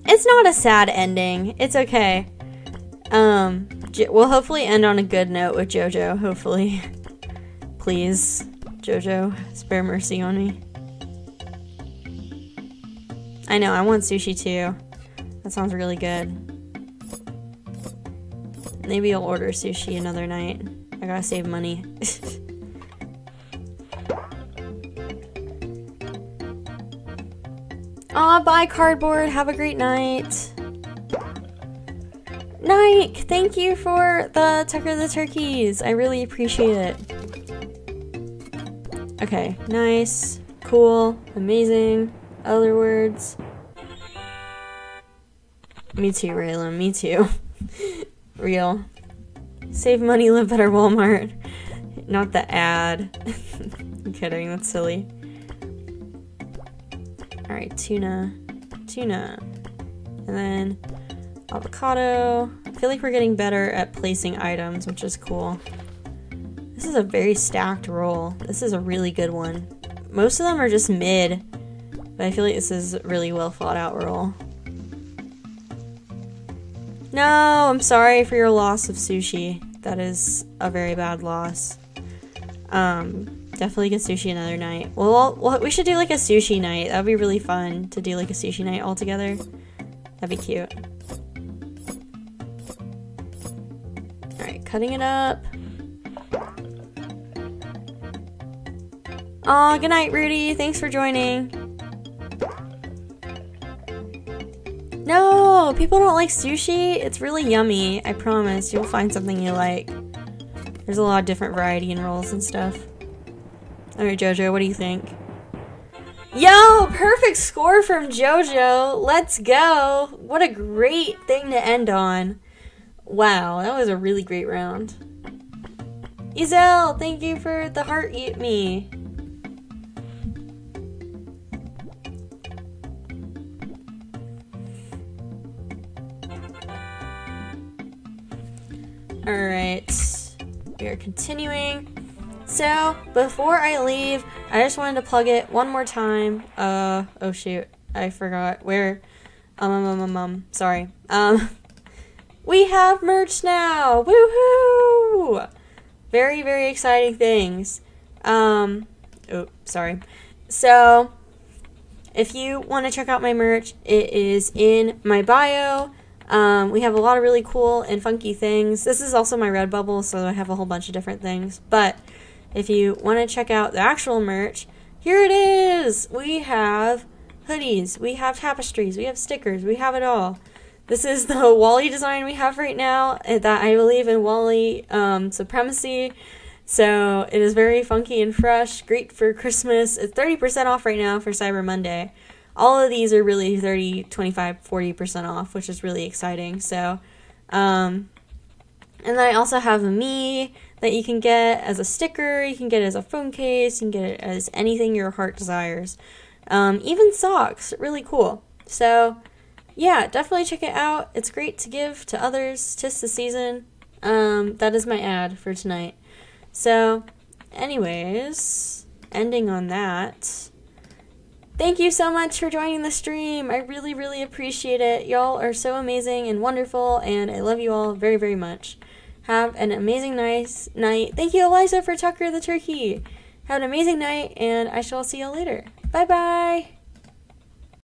It's not a sad ending. It's okay. Um, we'll hopefully end on a good note with JoJo. Hopefully, <laughs> please, JoJo, spare mercy on me. I know I want sushi too. That sounds really good. Maybe I'll order sushi another night. I gotta save money. <laughs> Aw, bye, cardboard. Have a great night. Nike, thank you for the Tucker the Turkeys. I really appreciate it. Okay, nice, cool, amazing. Other words. Me too, Raylan, me too. <laughs> Real. Save money, live better, Walmart. Not the ad. <laughs> I'm kidding, that's silly. Alright, tuna, tuna. And then avocado. I feel like we're getting better at placing items, which is cool. This is a very stacked roll. This is a really good one. Most of them are just mid, but I feel like this is really well thought out roll. No, I'm sorry for your loss of sushi. That is a very bad loss. Um, Definitely get sushi another night. Well, well, we should do like a sushi night. That would be really fun to do like a sushi night all together. That'd be cute. Alright, cutting it up. Aw, good night, Rudy. Thanks for joining. No, people don't like sushi. It's really yummy. I promise. You'll find something you like. There's a lot of different variety and rolls and stuff. Alright, Jojo, what do you think? Yo, perfect score from JoJo. Let's go. What a great thing to end on. Wow, that was a really great round. Ezel, thank you for the heart eat me. Alright, we are continuing. So, before I leave, I just wanted to plug it one more time. Uh, oh shoot, I forgot where. Um, um, um, um, um sorry. Um, <laughs> we have merch now! Woohoo! Very, very exciting things. Um, oh, sorry. So, if you want to check out my merch, it is in my bio. Um, we have a lot of really cool and funky things. This is also my Redbubble, so I have a whole bunch of different things. But if you want to check out the actual merch, here it is! We have hoodies, we have tapestries, we have stickers, we have it all. This is the <laughs> Wally design we have right now eh, that I believe in Wally um, supremacy. So it is very funky and fresh, great for Christmas. It's 30% off right now for Cyber Monday all of these are really 30 25 40% off which is really exciting. So um, and then i also have a me that you can get as a sticker you can get as a phone case you can get it as anything your heart desires. Um, even socks really cool. So yeah definitely check it out. It's great to give to others tis the season. Um, that is my ad for tonight. So anyways ending on that Thank you so much for joining the stream. I really, really appreciate it. Y'all are so amazing and wonderful, and I love you all very, very much. Have an amazing nice night. Thank you, Eliza, for Tucker the turkey. Have an amazing night, and I shall see y'all later. Bye bye.